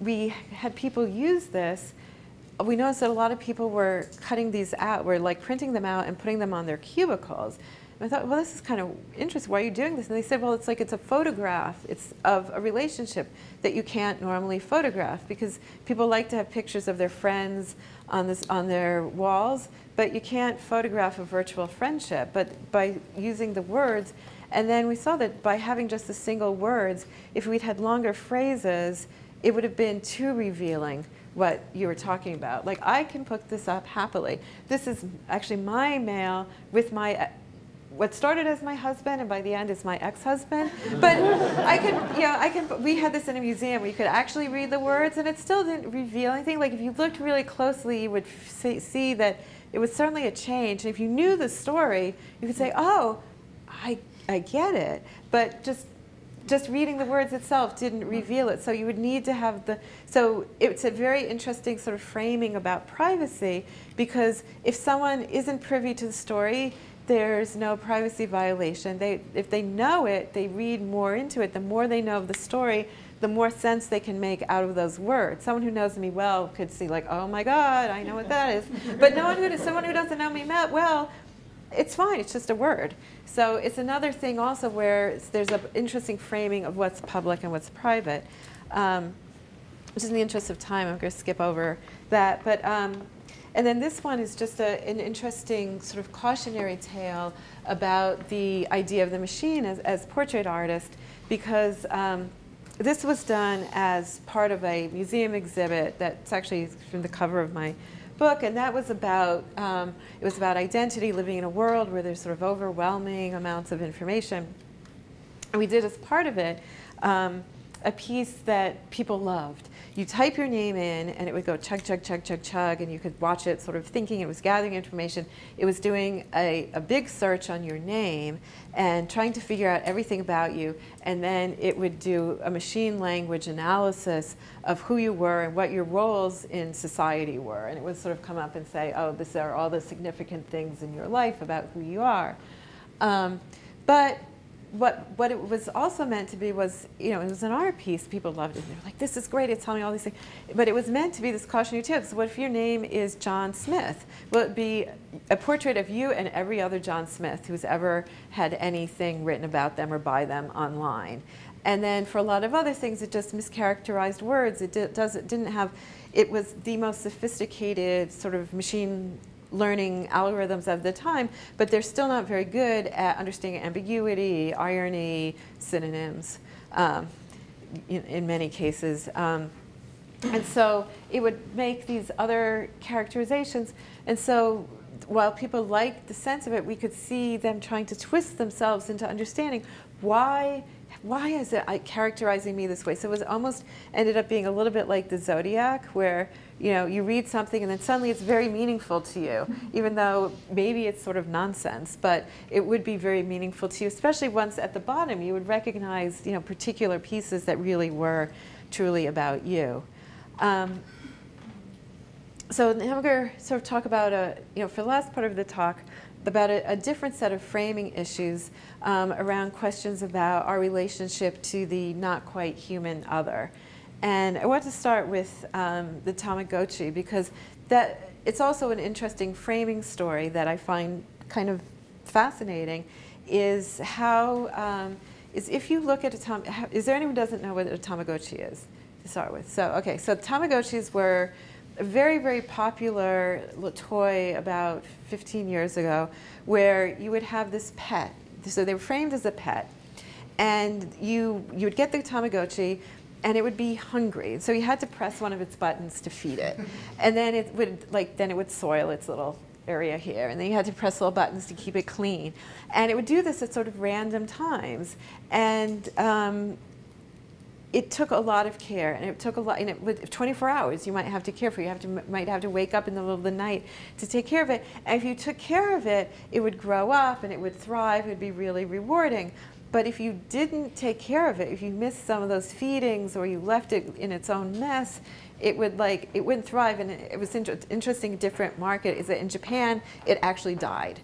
we had people use this, we noticed that a lot of people were cutting these out, were like printing them out and putting them on their cubicles. And I thought, well, this is kind of interesting. Why are you doing this? And they said, well, it's like it's a photograph. It's of a relationship that you can't normally photograph because people like to have pictures of their friends on, this, on their walls, but you can't photograph a virtual friendship. But by using the words, and then we saw that by having just the single words, if we'd had longer phrases, it would have been too revealing what you were talking about. Like, I can put this up happily. This is actually my mail with my what started as my husband and by the end is my ex-husband. But I could, you know, I can, we had this in a museum where you could actually read the words and it still didn't reveal anything. Like if you looked really closely, you would see, see that it was certainly a change. And if you knew the story, you could say, oh, I, I get it. But just just reading the words itself didn't reveal it. So you would need to have the, so it's a very interesting sort of framing about privacy because if someone isn't privy to the story, there's no privacy violation. They, if they know it, they read more into it. The more they know of the story, the more sense they can make out of those words. Someone who knows me well could see like, oh my God, I know what that is. But no one who, someone who doesn't know me well, it's fine, it's just a word. So it's another thing also where there's an interesting framing of what's public and what's private. Um, just in the interest of time, I'm going to skip over that. But um, and then this one is just a, an interesting sort of cautionary tale about the idea of the machine as, as portrait artist because um, this was done as part of a museum exhibit that's actually from the cover of my book, and that was about um, it was about identity, living in a world where there's sort of overwhelming amounts of information. And we did as part of it um, a piece that people loved. You type your name in and it would go chug, chug, chug, chug, chug, and you could watch it sort of thinking it was gathering information. It was doing a, a big search on your name and trying to figure out everything about you. And then it would do a machine language analysis of who you were and what your roles in society were. And it would sort of come up and say, oh, these are all the significant things in your life about who you are. Um, but what, what it was also meant to be was, you know, it was an art piece. People loved it. They were like, this is great. It's telling me all these things. But it was meant to be this cautionary tale. So what if your name is John Smith? Will it be a portrait of you and every other John Smith who's ever had anything written about them or by them online? And then for a lot of other things, it just mischaracterized words. It, did, does, it didn't have, it was the most sophisticated sort of machine learning algorithms of the time, but they're still not very good at understanding ambiguity, irony, synonyms um, in, in, many cases. Um, and so it would make these other characterizations. And so while people liked the sense of it, we could see them trying to twist themselves into understanding why why is it characterizing me this way? So it was almost ended up being a little bit like the zodiac, where you know you read something and then suddenly it's very meaningful to you, even though maybe it's sort of nonsense, but it would be very meaningful to you, especially once at the bottom you would recognize you know particular pieces that really were truly about you. Um, so now we're going to sort of talk about a you know for the last part of the talk about a, a different set of framing issues um, around questions about our relationship to the not quite human other. And I want to start with um, the Tamagotchi because that it's also an interesting framing story that I find kind of fascinating is how um, is if you look at a tam is there anyone who doesn't know what a Tamagotchi is to start with? So okay, so Tamagotchis were a very, very popular toy about 15 years ago where you would have this pet. So they were framed as a pet. And you, you would get the Tamagotchi, and it would be hungry. So you had to press one of its buttons to feed it. (laughs) And then it would, like, then it would soil its little area here. And then you had to press little buttons to keep it clean. And it would do this at sort of random times. And um, it took a lot of care, and it took a lot. And it, with 24 hours, you might have to care for. You have to might have to wake up in the middle of the night to take care of it. And if you took care of it, it would grow up and it would thrive. It would be really rewarding. But if you didn't take care of it, if you missed some of those feedings or you left it in its own mess, it would like it wouldn't thrive. And it, was inter interesting. Different market is that in Japan, it actually died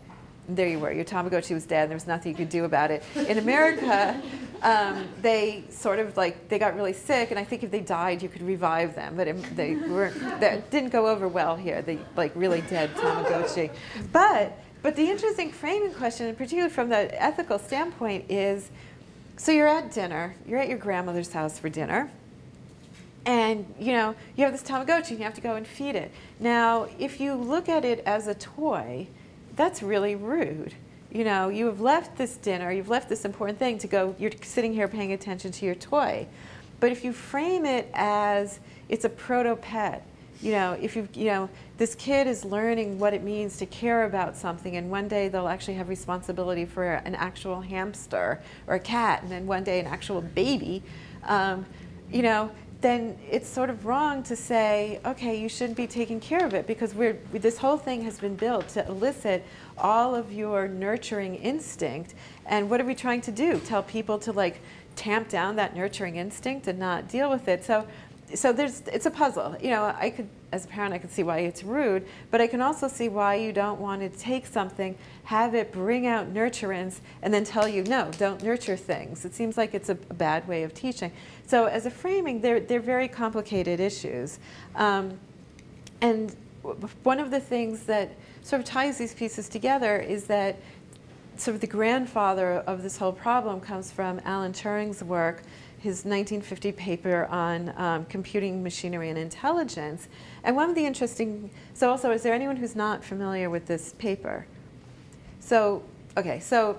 there you were, your Tamagotchi was dead, there was nothing you could do about it. In America, um, they sort of like, they got really sick, and I think if they died, you could revive them, but it, they weren't, that didn't go over well here, the like really dead Tamagotchi. But, but the interesting framing question, and particularly from the ethical standpoint, is, so you're at dinner, you're at your grandmother's house for dinner, and you know, you have this Tamagotchi, and you have to go and feed it. Now, if you look at it as a toy, that's really rude. You know, you have left this dinner, you've left this important thing to go, you're sitting here paying attention to your toy. But if you frame it as it's a proto pet, you know, if you, you know, this kid is learning what it means to care about something, and one day they'll actually have responsibility for an actual hamster or a cat, and then one day an actual baby, um, you know, then it's sort of wrong to say, okay, you shouldn't be taking care of it because we're, this whole thing has been built to elicit all of your nurturing instinct. And what are we trying to do? Tell people to like tamp down that nurturing instinct and not deal with it. So, so there's, it's a puzzle. You know, I could as a parent, I can see why it's rude, but I can also see why you don't want to take something, have it bring out nurturance, and then tell you, no, don't nurture things. It seems like it's a, bad way of teaching. So as a framing, they're, they're very complicated issues. Um, and one of the things that sort of ties these pieces together is that sort of the grandfather of this whole problem comes from Alan Turing's work his 1950 paper on um, computing machinery and intelligence. And one of the interesting, so also, is there anyone who's not familiar with this paper? So, okay, so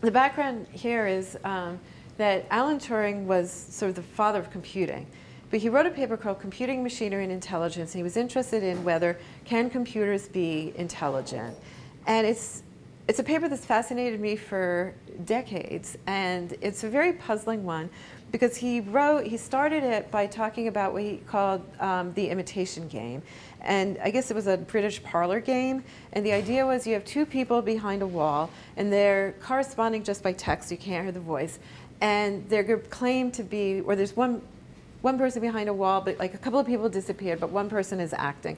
the background here is um, that Alan Turing was sort of the father of computing. But he wrote a paper called Computing Machinery and Intelligence, and he was interested in whether can computers be intelligent. And it's it's a paper that's fascinated me for decades, and it's a very puzzling one because he wrote, he started it by talking about what he called um, the imitation game. And I guess it was a British parlor game. And the idea was you have two people behind a wall, and they're corresponding just by text. You can't hear the voice. And they're claimed to claim to be, or there's one, one person behind a wall, but like a couple of people disappeared, but one person is acting.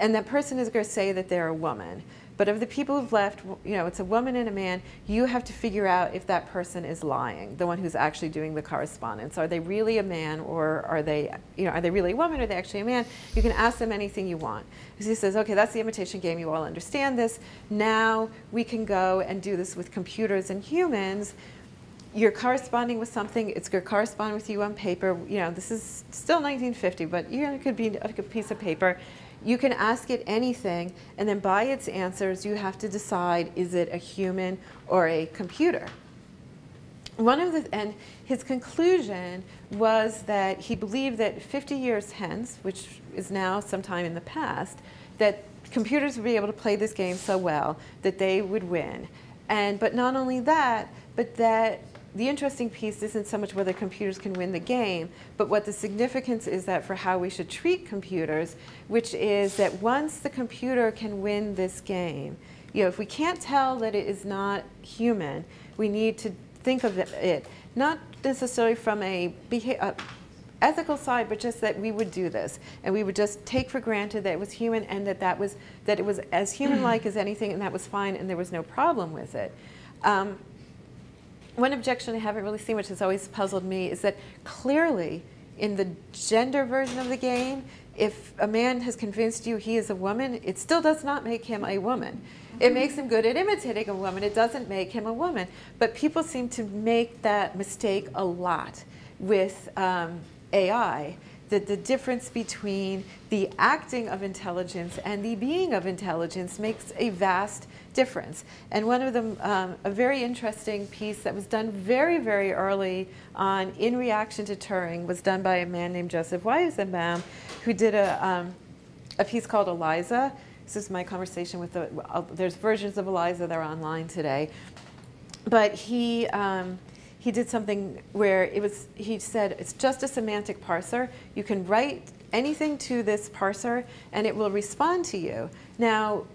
And that person is going to say that they're a woman. But of the people who've left, you know, it's a woman and a man, you have to figure out if that person is lying, the one who's actually doing the correspondence. Are they really a man or are they, you know, are they really a woman or are they actually a man? You can ask them anything you want. Because he says, okay, that's the imitation game, you all understand this. Now we can go and do this with computers and humans. You're corresponding with something, it's going to correspond with you on paper. You know, this is still 1950, but you know, it could be a piece of paper you can ask it anything, and then by its answers, you have to decide is it a human or a computer. One of the, and his conclusion was that he believed that 50 years hence, which is now sometime in the past, that computers would be able to play this game so well that they would win. And, but not only that, but that the interesting piece isn't so much whether computers can win the game, but what the significance is that for how we should treat computers, which is that once the computer can win this game, you know, if we can't tell that it is not human, we need to think of it not necessarily from a, ethical side, but just that we would do this, and we would just take for granted that it was human, and that that was that it was as human-like as anything, and that was fine, and there was no problem with it. Um, one objection I haven't really seen, which has always puzzled me, is that clearly in the gender version of the game, if a man has convinced you he is a woman, it still does not make him a woman. It makes him good at imitating a woman. It doesn't make him a woman. But people seem to make that mistake a lot with um, AI that the difference between the acting of intelligence and the being of intelligence makes a vast difference. And one of them, um, a very interesting piece that was done very, very early on in reaction to Turing was done by a man named Joseph Weizenbaum, who did a, um, a piece called Eliza. This is my conversation with the, uh, there's versions of Eliza that are online today. But he, um, he did something where it was, he said, it's just a semantic parser. You can write anything to this parser and it will respond to you. Now,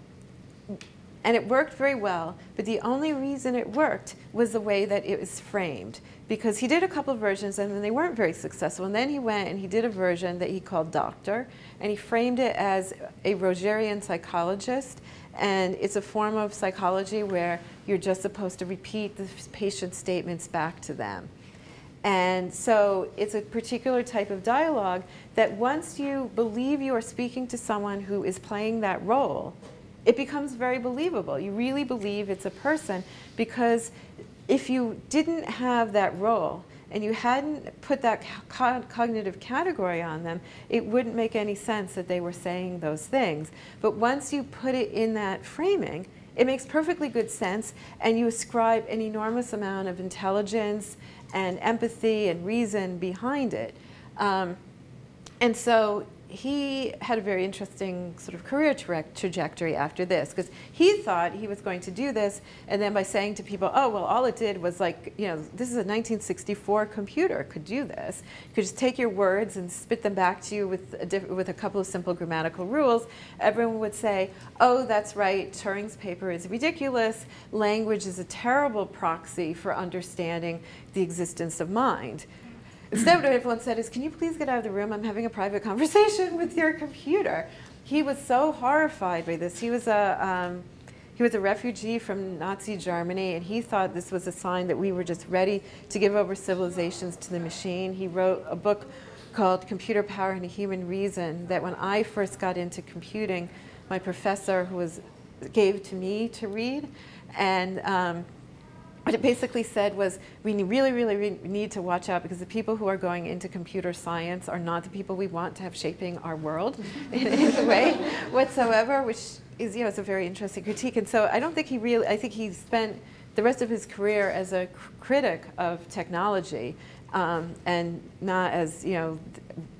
and it worked very well, but the only reason it worked was the way that it was framed. Because he did a couple of versions and then they weren't very successful. And then he went and he did a version that he called Doctor, and he framed it as a Rogerian psychologist. And it's a form of psychology where you're just supposed to repeat the patient's statements back to them. And so it's a particular type of dialogue that once you believe you are speaking to someone who is playing that role, it becomes very believable. You really believe it's a person because if you didn't have that role, and you hadn't put that co cognitive category on them, it wouldn't make any sense that they were saying those things. But once you put it in that framing, it makes perfectly good sense, and you ascribe an enormous amount of intelligence and empathy and reason behind it. Um, and so he had a very interesting sort of career tra trajectory after this because he thought he was going to do this and then by saying to people oh well all it did was like you know this is a 1964 computer could do this. You could just take your words and spit them back to you with a, with a couple of simple grammatical rules. Everyone would say oh that's right Turing's paper is ridiculous. Language is a terrible proxy for understanding the existence of mind Instead, what everyone said is, can you please get out of the room? I'm having a private conversation (laughs) with your computer. He was so horrified by this. He was a, um, he was a refugee from Nazi Germany, and he thought this was a sign that we were just ready to give over civilizations to the machine. He wrote a book called Computer Power and Human Reason that when I first got into computing, my professor who was, gave to me to read. And um, what it basically said was we really, really, really need to watch out because the people who are going into computer science are not the people we want to have shaping our world (laughs) in any way whatsoever, which is, you know, it's a very interesting critique. And so I don't think he really, I think he spent the rest of his career as a critic of technology um, and not as, you know,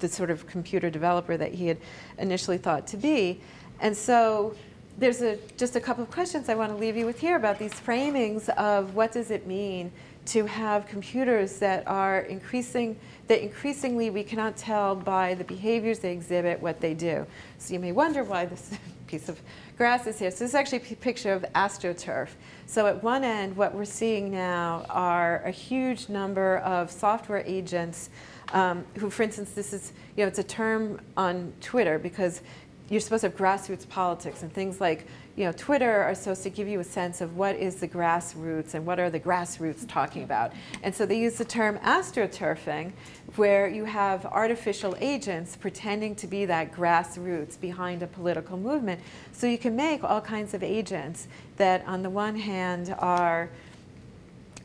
the sort of computer developer that he had initially thought to be. And so there's a, just a couple of questions I want to leave you with here about these framings of what does it mean to have computers that are increasing, that increasingly we cannot tell by the behaviors they exhibit what they do. So you may wonder why this (laughs) piece of grass is here. So this is actually a picture of AstroTurf. So at one end, what we're seeing now are a huge number of software agents um, who, for instance, this is, you know, it's a term on Twitter because you're supposed to have grassroots politics and things like you know, Twitter are supposed to give you a sense of what is the grassroots and what are the grassroots talking about. And so they use the term astroturfing, where you have artificial agents pretending to be that grassroots behind a political movement. So you can make all kinds of agents that, on the one hand, are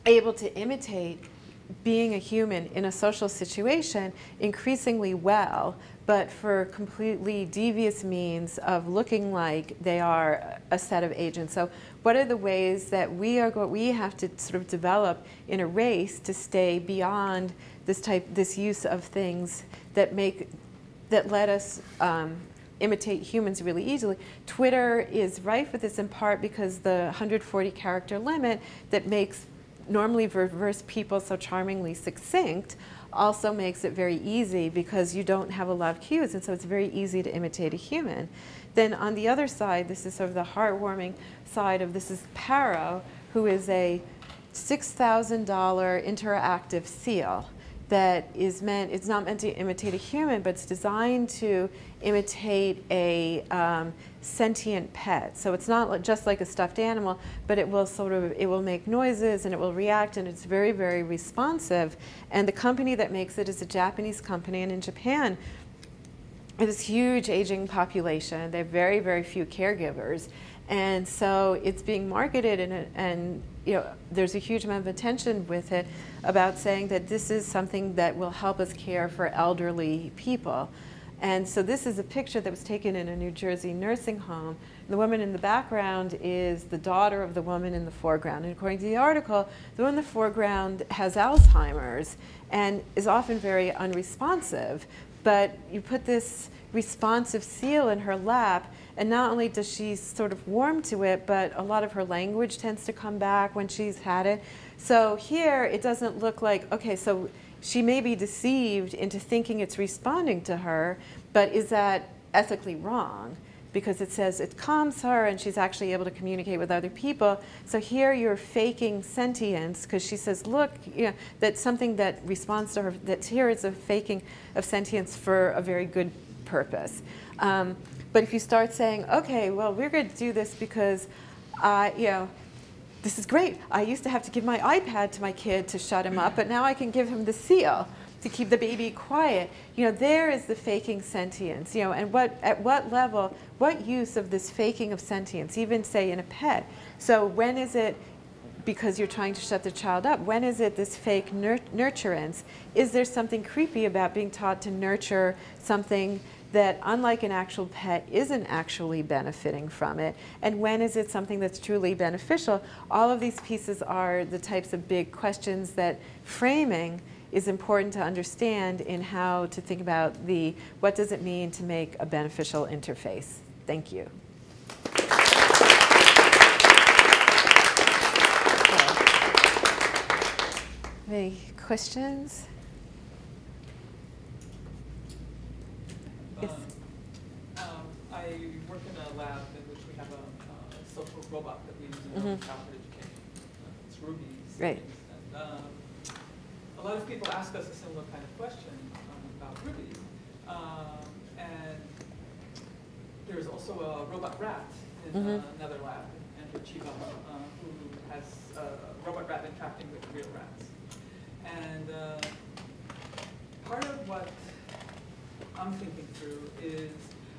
able to imitate being a human in a social situation increasingly well, but for completely devious means of looking like they are a set of agents. So what are the ways that we are what we have to sort of develop in a race to stay beyond this type this use of things that make that let us um, imitate humans really easily. Twitter is rife with this in part because the 140 character limit that makes normally verbose people so charmingly succinct also makes it very easy because you don't have a lot of cues, and so it's very easy to imitate a human. Then on the other side, this is sort of the heartwarming side of this is Paro, who is a $6,000 interactive seal that is meant, it's not meant to imitate a human, but it's designed to imitate a um, sentient pet. So it's not just like a stuffed animal, but it will sort of, it will make noises and it will react and it's very, very responsive. And the company that makes it is a Japanese company and in Japan, this huge aging population. They have very, very few caregivers. And so it's being marketed and, and you know, there's a huge amount of attention with it about saying that this is something that will help us care for elderly people. And so this is a picture that was taken in a New Jersey nursing home. The woman in the background is the daughter of the woman in the foreground. And according to the article, the woman in the foreground has Alzheimer's and is often very unresponsive. But you put this responsive seal in her lap, and not only does she sort of warm to it, but a lot of her language tends to come back when she's had it. So here, it doesn't look like, okay, so she may be deceived into thinking it's responding to her, but is that ethically wrong? Because it says it calms her and she's actually able to communicate with other people. So here you're faking sentience because she says, look, you know, that's something that responds to her, that here is a faking of sentience for a very good purpose. Um, but if you start saying, okay, well, we're going to do this because, uh, you know, this is great. I used to have to give my iPad to my kid to shut him up, but now I can give him the seal to keep the baby quiet. You know, there is the faking sentience, you know, and what, at what level, what use of this faking of sentience, even say in a pet. So when is it because you're trying to shut the child up? When is it this fake nur nurturance? Is there something creepy about being taught to nurture something that unlike an actual pet isn't actually benefiting from it and when is it something that's truly beneficial? All of these pieces are the types of big questions that framing is important to understand in how to think about the what does it mean to make a beneficial interface. Thank you. Any questions? Yes. Um, um, I work in a lab in which we have a, a social robot that we use in mm -hmm. childhood education. Uh, it's RUBI. Right. And, um, a lot of people ask us a similar kind of question um, about RUBI. Um, and there's also a robot rat in mm -hmm. uh, another lab, in Chiba, uh, who has a robot rat interacting with real rats. And uh, part of what I'm thinking through is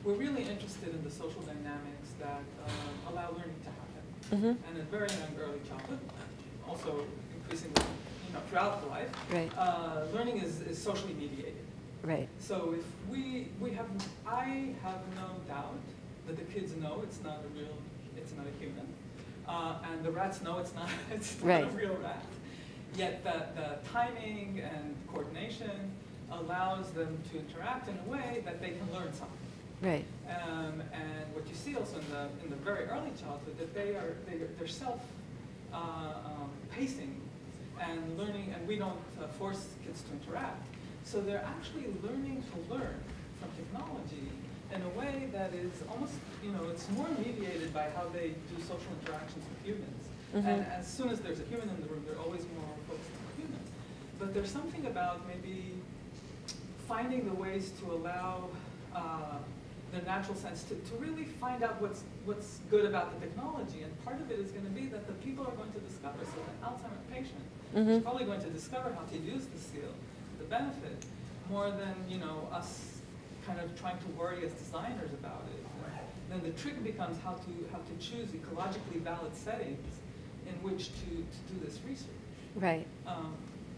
we're really interested in the social dynamics that uh, allow learning to happen. Mm -hmm. And at very young, early childhood, also increasingly, you know, throughout the life, right. uh, learning is, is socially mediated. Right. So if we, we have, I have no doubt that the kids know it's not a real, it's not a human. Uh, and the rats know it's not, (laughs) it's not right. a real rat. Yet the, the timing and coordination allows them to interact in a way that they can learn something. Right. Um, and what you see also in the in the very early childhood that they are they, they're self uh, um, pacing and learning, and we don't uh, force kids to interact. So they're actually learning to learn from technology in a way that is almost, you know, it's more mediated by how they do social interactions with humans. Mm -hmm. And as soon as there's a human in the room, they're always more focused on the human. But there's something about maybe finding the ways to allow uh, their natural sense to, to really find out what's, what's good about the technology. And part of it is going to be that the people are going to discover. So the Alzheimer's patient mm -hmm. is probably going to discover how to use the seal, the benefit, more than, you know, us kind of trying to worry as designers about it. And then the trick becomes how to, how to choose ecologically valid settings in which to, to do this research. Right. Um,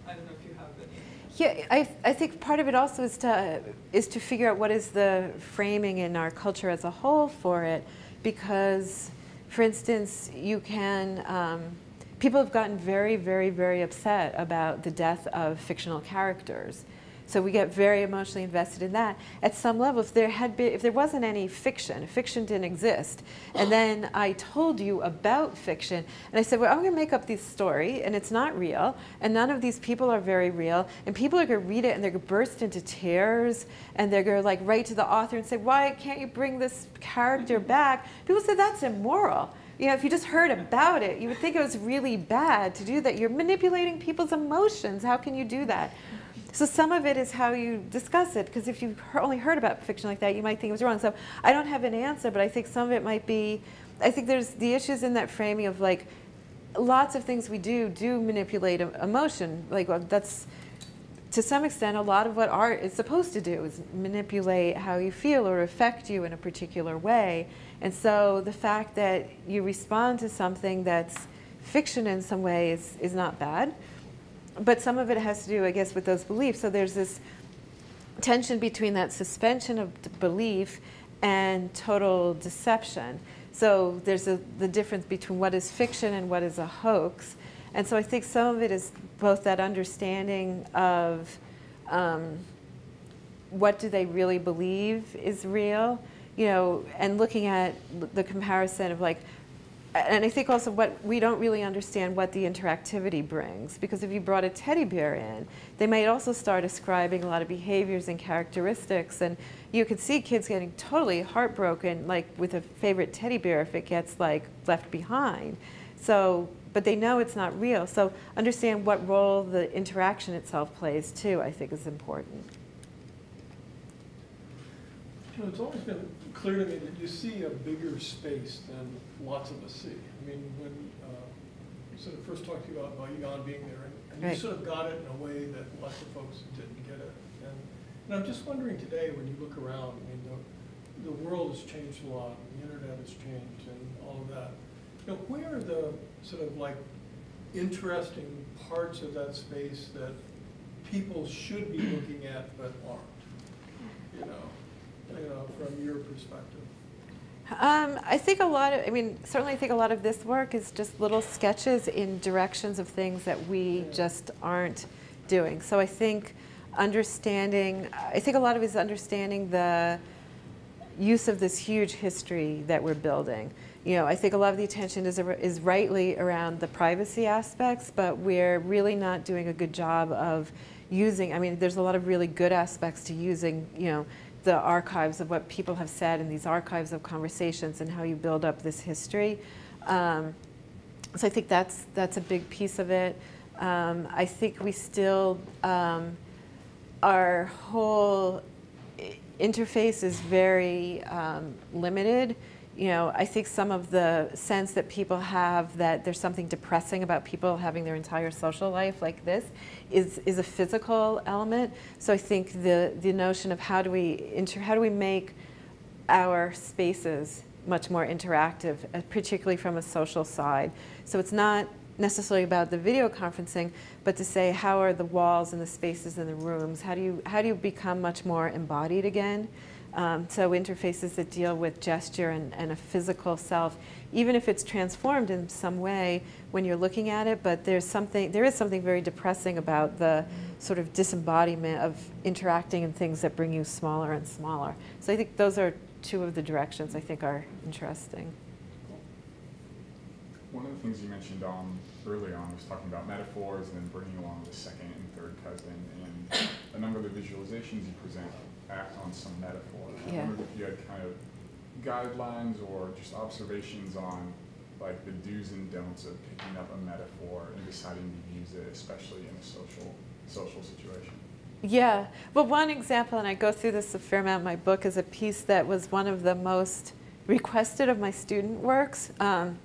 I don't know if you have any. Yeah, I, I think part of it also is to, is to figure out what is the framing in our culture as a whole for it. Because, for instance, you can, um, people have gotten very, very, very upset about the death of fictional characters. So we get very emotionally invested in that. At some level, if there had been, if there wasn't any fiction, fiction didn't exist, and then I told you about fiction, and I said, well, I'm going to make up this story, and it's not real, and none of these people are very real, and people are going to read it and they're going to burst into tears, and they're going to like write to the author and say, why can't you bring this character back? People say that's immoral you know, if you just heard about it, you would think it was really bad to do that. You're manipulating people's emotions. How can you do that? So some of it is how you discuss it, because if you've only heard about fiction like that, you might think it was wrong. So I don't have an answer, but I think some of it might be, I think there's the issues in that framing of like, lots of things we do do manipulate emotion. Like well, that's, to some extent, a lot of what art is supposed to do is manipulate how you feel or affect you in a particular way. And so the fact that you respond to something that's fiction in some way is, is not bad but some of it has to do, I guess, with those beliefs. So there's this tension between that suspension of belief and total deception. So there's a, the difference between what is fiction and what is a hoax. And so I think some of it is both that understanding of um, what do they really believe is real, you know, and looking at the comparison of like, and I think also what we don't really understand what the interactivity brings because if you brought a teddy bear in, they might also start ascribing a lot of behaviors and characteristics and you could see kids getting totally heartbroken like with a favorite teddy bear if it gets like left behind. So, but they know it's not real. So understand what role the interaction itself plays too, I think is important. You know, it's always been clear to me that you see a bigger space than lots of us see. I mean, when uh, sort of first talked to you about, Jan being there, and, and right. you sort of got it in a way that lots of folks didn't get it. And, and I'm just wondering today, when you look around, I mean, the, the world has changed a lot, the internet has changed, and all of that. You know, where are the sort of like interesting parts of that space that people should be looking at but aren't? You know you know, from your perspective? Um, I think a lot of, I mean, certainly I think a lot of this work is just little sketches in directions of things that we just aren't doing. So I think understanding, I think a lot of it is understanding the use of this huge history that we're building. You know, I think a lot of the attention is, is rightly around the privacy aspects, but we're really not doing a good job of using, I mean, there's a lot of really good aspects to using, you know, the archives of what people have said and these archives of conversations and how you build up this history. Um, so I think that's, that's a big piece of it. Um, I think we still, um, our whole interface is very um, limited you know, I think some of the sense that people have that there's something depressing about people having their entire social life like this is, is a physical element. So I think the, the notion of how do we inter, how do we make our spaces much more interactive, uh, particularly from a social side. So it's not necessarily about the video conferencing, but to say how are the walls and the spaces and the rooms, how do you, how do you become much more embodied again? Um, so interfaces that deal with gesture and, and, a physical self, even if it's transformed in some way when you're looking at it, but there's something, there is something very depressing about the sort of disembodiment of interacting in things that bring you smaller and smaller. So I think those are two of the directions I think are interesting. one of the things you mentioned um, early on was talking about metaphors and then bringing along the second and third cousin. And a number of the visualizations you present act on some metaphor. I Yeah. if you had kind of guidelines or just observations on like the do's and don'ts of picking up a metaphor and deciding to use it, especially in a social social situation. Yeah. Well, one example, and I go through this a fair amount in my book, is a piece that was one of the most requested of my student works. Um,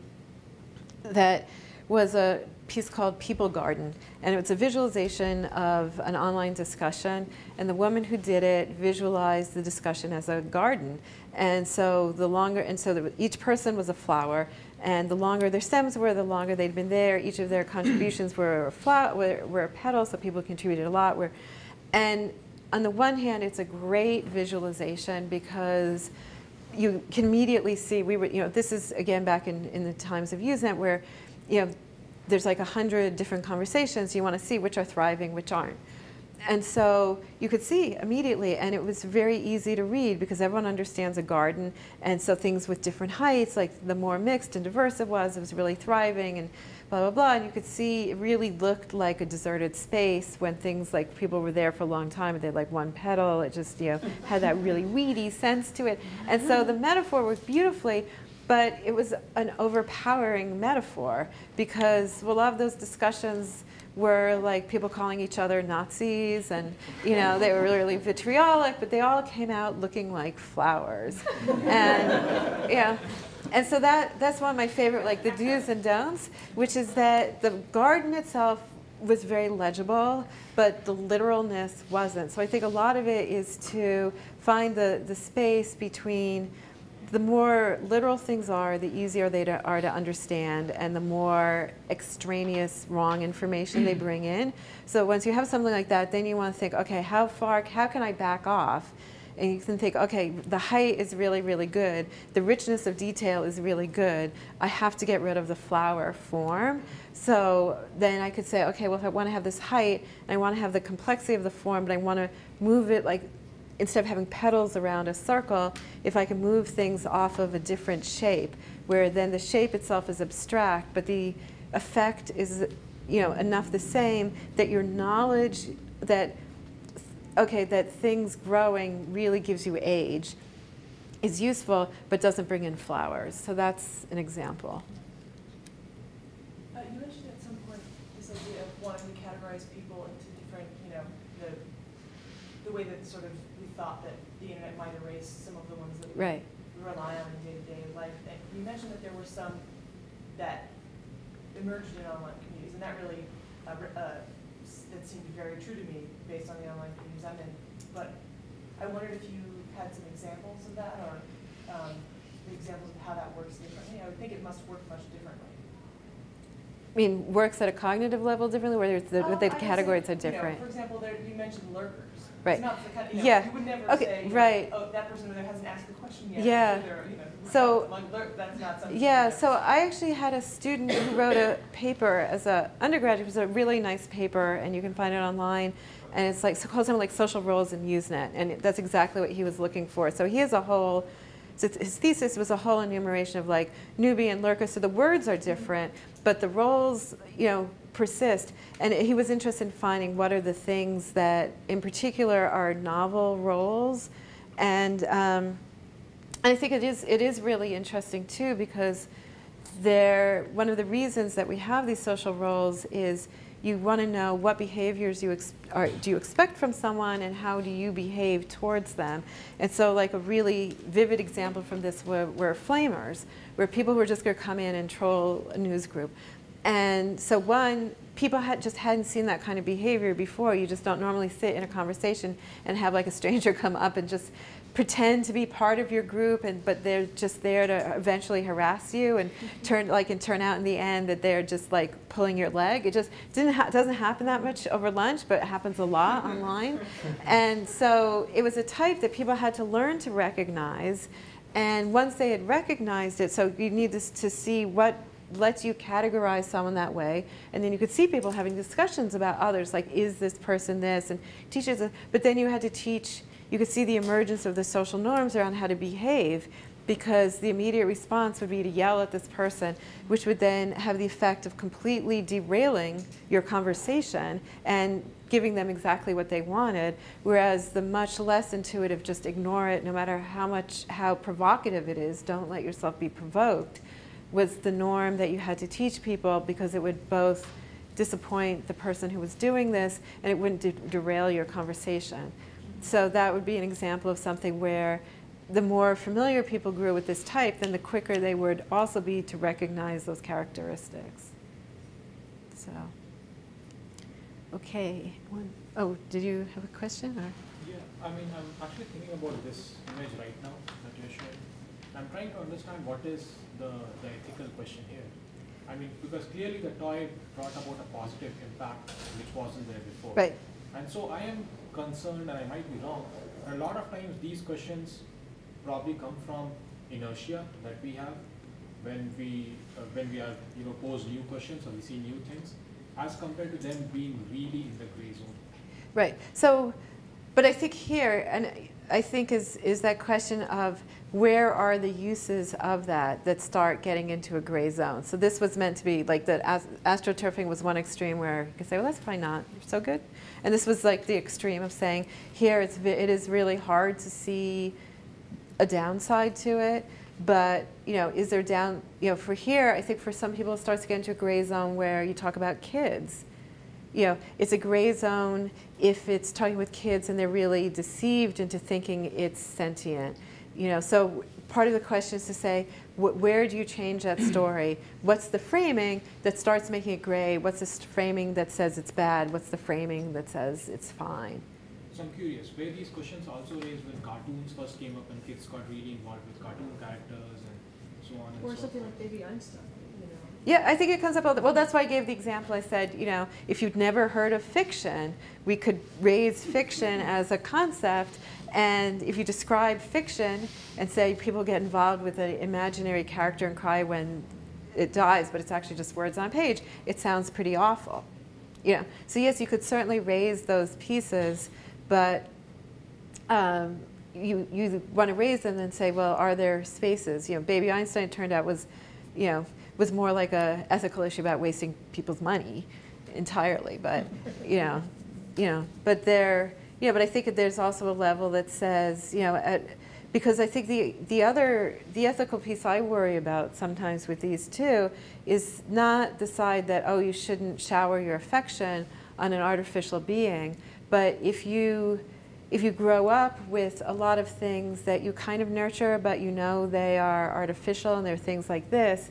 that was a piece called People Garden, and it was a visualization of an online discussion. And the woman who did it visualized the discussion as a garden. And so the longer, and so the, each person was a flower, and the longer their stems were, the longer they'd been there. Each of their (clears throat) contributions were a flower, were, were a petal, so people contributed a lot. Were, and on the one hand, it's a great visualization because you can immediately see, we were, you know, this is again back in, in the times of Usenet where, you know, there's like a hundred different conversations. You want to see which are thriving, which aren't. And so you could see immediately, and it was very easy to read because everyone understands a garden. And so things with different heights, like the more mixed and diverse it was, it was really thriving and blah, blah, blah. And you could see it really looked like a deserted space when things like people were there for a long time and they had like one petal. It just, you know, had that really weedy sense to it. And so the metaphor was beautifully, but it was an overpowering metaphor because a lot of those discussions were like people calling each other Nazis and you know they were really vitriolic but they all came out looking like flowers. (laughs) And yeah. And so that that's one of my favorite like the do's and don'ts which is that the garden itself was very legible but the literalness wasn't. So I think a lot of it is to find the the space between the more literal things are, the easier they to, are to understand, and the more extraneous, wrong information they bring in. So once you have something like that, then you want to think, okay, how far, how can I back off? And you can think, okay, the height is really, really good. The richness of detail is really good. I have to get rid of the flower form. So then I could say, okay, well, if I want to have this height, and I want to have the complexity of the form, but I want to move it like instead of having petals around a circle, if I can move things off of a different shape, where then the shape itself is abstract, but the effect is you know, enough the same that your knowledge that, okay, that things growing really gives you age is useful, but doesn't bring in flowers. So that's an example. Uh, you mentioned at some point this idea of wanting to categorize people into different, you know, the, the way that sort of we thought that the internet might erase some of the ones that we Right. rely on in day-to-day life. And you mentioned that there were some that emerged in online communities, and that really, uh, uh, that seemed very true to me based on the online communities I'm in. But I wondered if you had some examples of that, or um, examples of how that works differently. I would think it must work much differently. I mean, works at a cognitive level differently, where the, Um, the categories say, are you know. For example, there, you mentioned lurkers. Right. The kind, you know, Yeah. you would never Okay, say, right. oh, that person over there hasn't asked a question yet. Yeah. so you know, So- like, lurk, that's not something. Yeah, so I actually had a student who wrote a paper as a undergraduate. It was a really nice paper, and you can find it online. And it's like so called something like social roles in Usenet, and that's exactly what he was looking for. So he has a whole. So his thesis was a whole enumeration of like newbie and lurker. So the words are different, but the roles, you know, persist. And he was interested in finding what are the things that, in particular, are novel roles, and. Um, and I think it is, it is really interesting too because there, one of the reasons that we have these social roles is you want to know what behaviors you are, do you expect from someone and how do you behave towards them. And so like a really vivid example from this were, were flamers, where people were just going to come in and troll a news group. And so one, people had just hadn't seen that kind of behavior before. You just don't normally sit in a conversation and have like a stranger (laughs) come up and just pretend to be part of your group and but they're just there to eventually harass you and mm-hmm. turn like and turn out in the end that they're just like pulling your leg. It just didn't ha- doesn't happen that much over lunch but it happens a lot mm-hmm. online. (laughs) And so it was a type that people had to learn to recognize. And once they had recognized it so you need this to see what lets you categorize someone that way. And then you could see people having discussions about others like is this person this? And teachers but then you had to teach you could see the emergence of the social norms around how to behave because the immediate response would be to yell at this person, which would then have the effect of completely derailing your conversation and giving them exactly what they wanted. Whereas the much less intuitive, just ignore it, no matter how much, how provocative it is, don't let yourself be provoked, was the norm that you had to teach people because it would both disappoint the person who was doing this and it wouldn't de derail your conversation. So that would be an example of something where the more familiar people grew with this type, then the quicker they would also be to recognize those characteristics. So, okay. One, oh, did you have a question? Or? Yeah, I mean, I'm actually thinking about this image right now that you're showing. I'm trying to understand what is the, the ethical question here. I mean, because clearly the toy brought about a positive impact which wasn't there before. Right. And so I am concerned, and I might be wrong, a lot of times these questions probably come from inertia that we have when we uh, when we are you know pose new questions or we see new things, as compared to them being really in the gray zone. Right. So, but I think here, and I think is is that question of where are the uses of that that start getting into a gray zone. So this was meant to be like the astroturfing was one extreme where you could say, well, that's probably not You're so good. And this was like the extreme of saying, here it's, it is really hard to see a downside to it. But, you know, is there down, you know, for here, I think for some people it starts to get into a gray zone where you talk about kids. You know, it's a gray zone if it's talking with kids and they're really deceived into thinking it's sentient. You know, so part of the question is to say, wh where do you change that (clears throat) story? What's the framing that starts making it gray? What's the framing that says it's bad? What's the framing that says it's fine? So I'm curious, were these questions also raised when cartoons first came up and kids got really involved with cartoon characters and so on and or so something forth? like Baby Einstein, you know? Yeah, I think it comes up all the, well, that's why I gave the example. I said, you know, if you'd never heard of fiction, we could raise fiction as a concept and if you describe fiction and say people get involved with an imaginary character and cry when it dies, but it's actually just words on a page, it sounds pretty awful. You know, so yes, you could certainly raise those pieces but um, you, you want to raise them and say, well, are there spaces? You know, Baby Einstein turned out was, you know, was more like a ethical issue about wasting people's money entirely. But, you know, you know, but there, know, but I think there's also a level that says, you know, at, because I think the, the other, the ethical piece I worry about sometimes with these two is not the side that, oh, you shouldn't shower your affection on an artificial being, but if you, if you grow up with a lot of things that you kind of nurture, but you know they are artificial and they're things like this,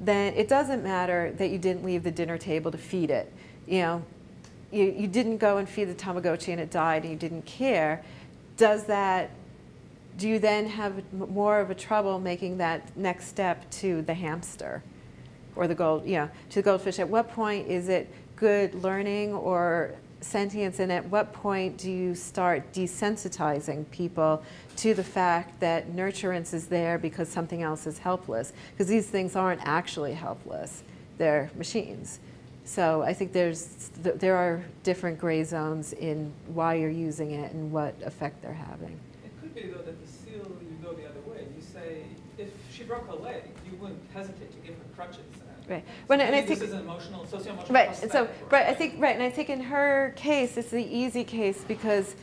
then it doesn't matter that you didn't leave the dinner table to feed it. You know, you, you didn't go and feed the Tamagotchi and it died and you didn't care. Does that, do you then have more of a trouble making that next step to the hamster or the gold, you know, to the goldfish? At what point is it good learning or sentience and at what point do you start desensitizing people to the fact that nurturance is there because something else is helpless? Because these things aren't actually helpless. They're machines. So i think there's there are different gray zones in why you're using it and what effect they're having. It could be though that the seal you go the other way. You say if she broke her leg you wouldn't hesitate to give her crutches Right. Well, and I think this is an emotional, socio-emotional right. So right, I think right, and I think in her case, it's the easy case because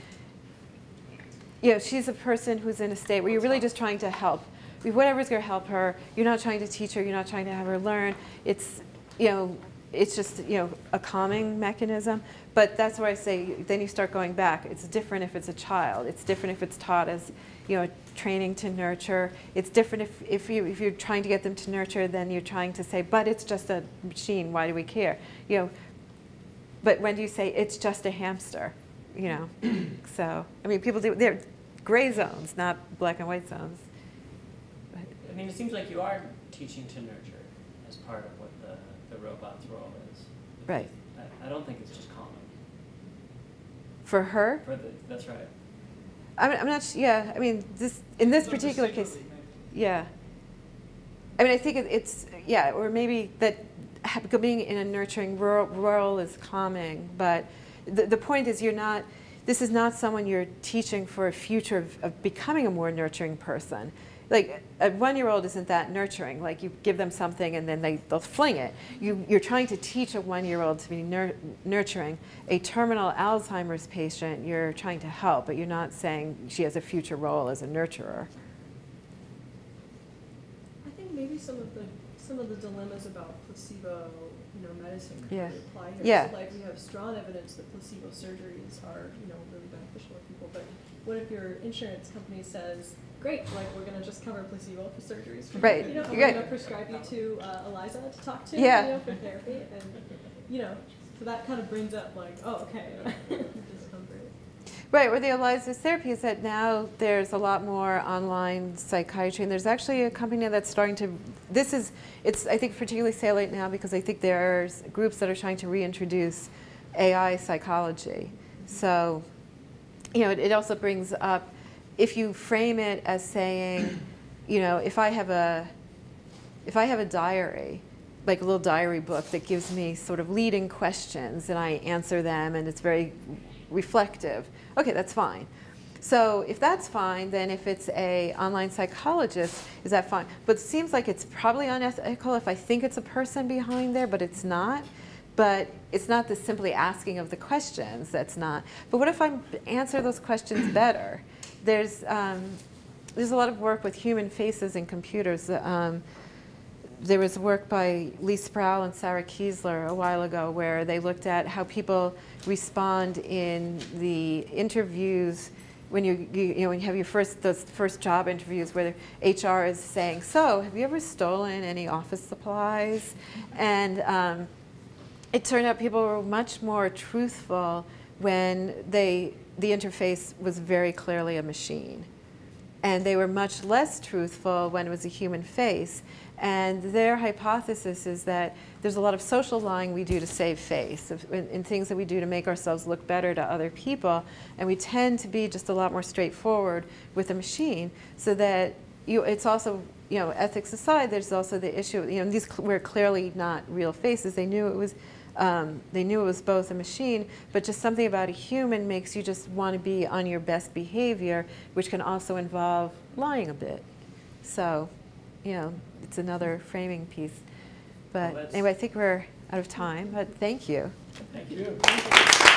you know she's a person who's in a state where you're really just trying to help. Whatever's going to help her, you're not trying to teach her. You're not trying to have her learn. It's you know it's just you know a calming mechanism. But that's where I say then you start going back. It's different if it's a child. It's different if it's taught as you know training to nurture. It's different if, if, you, if you're trying to get them to nurture then you're trying to say, but it's just a machine, why do we care? You know, but when do you say it's just a hamster? You know, (clears throat) so, I mean, people do, they're gray zones, not black and white zones. But, I mean, it seems like you are teaching to nurture as part of what the, the robot's role is. Right. I, I don't think it's just common. For her? For the, that's right. I'm, I'm not, yeah, I mean, this, in this particular case, yeah. I mean, I think it's, yeah, or maybe that being in a nurturing role is calming, but the, the point is you're not, this is not someone you're teaching for a future of, of becoming a more nurturing person. Like a one-year-old isn't that nurturing. Like you give them something and then they, they'll fling it. You, you're trying to teach a one-year-old to be nur nurturing. A terminal Alzheimer's patient, you're trying to help, but you're not saying she has a future role as a nurturer. I think maybe some of the, some of the dilemmas about placebo, you know, medicine could Yeah. really apply here. Yeah. So like, we have strong evidence that placebo surgeries are, you know, really beneficial to people, but what if your insurance company says, great, like, we're gonna just cover placebo for surgeries for Right. you know, You're we're gonna prescribe you to, uh, Eliza to talk to, you Yeah. know, for therapy, and, you know, so that kind of brings up like, oh, okay, discomfort. (laughs) Right, where the ELIZA therapy is that now there's a lot more online psychiatry, and there's actually a company that's starting to, this is, it's, I think particularly salient now because I think there's groups that are trying to reintroduce AI psychology. So, you know, it, it also brings up, if you frame it as saying, you know, if I have a, if I have a diary, like a little diary book that gives me sort of leading questions and I answer them and it's very reflective, okay, that's fine. So if that's fine, then if it's a online psychologist, is that fine? But it seems like it's probably unethical if I think it's a person behind there, but it's not. But it's not the simply asking of the questions that's not. But what if I answer those questions better? There's, um, there's a lot of work with human faces in computers. Um, there was work by Lee Sproull and Sara Kiesler a while ago where they looked at how people respond in the interviews when you, you, you know when you have your first those first job interviews where HR is saying, "So, have you ever stolen any office supplies?" And um, it turned out people were much more truthful when they the interface was very clearly a machine and they were much less truthful when it was a human face. And their hypothesis is that there's a lot of social lying we do to save face, in, in things that we do to make ourselves look better to other people, and we tend to be just a lot more straightforward with a machine, so that you, it's also, you know, ethics aside, there's also the issue, you know, these were clearly not real faces. They knew it was um, they knew it was both a machine, but just something about a human makes you just want to be on your best behavior, which can also involve lying a bit. So, you know, it's another framing piece. But Well, anyway, I think we're out of time, but thank you. Thank Thank you. you.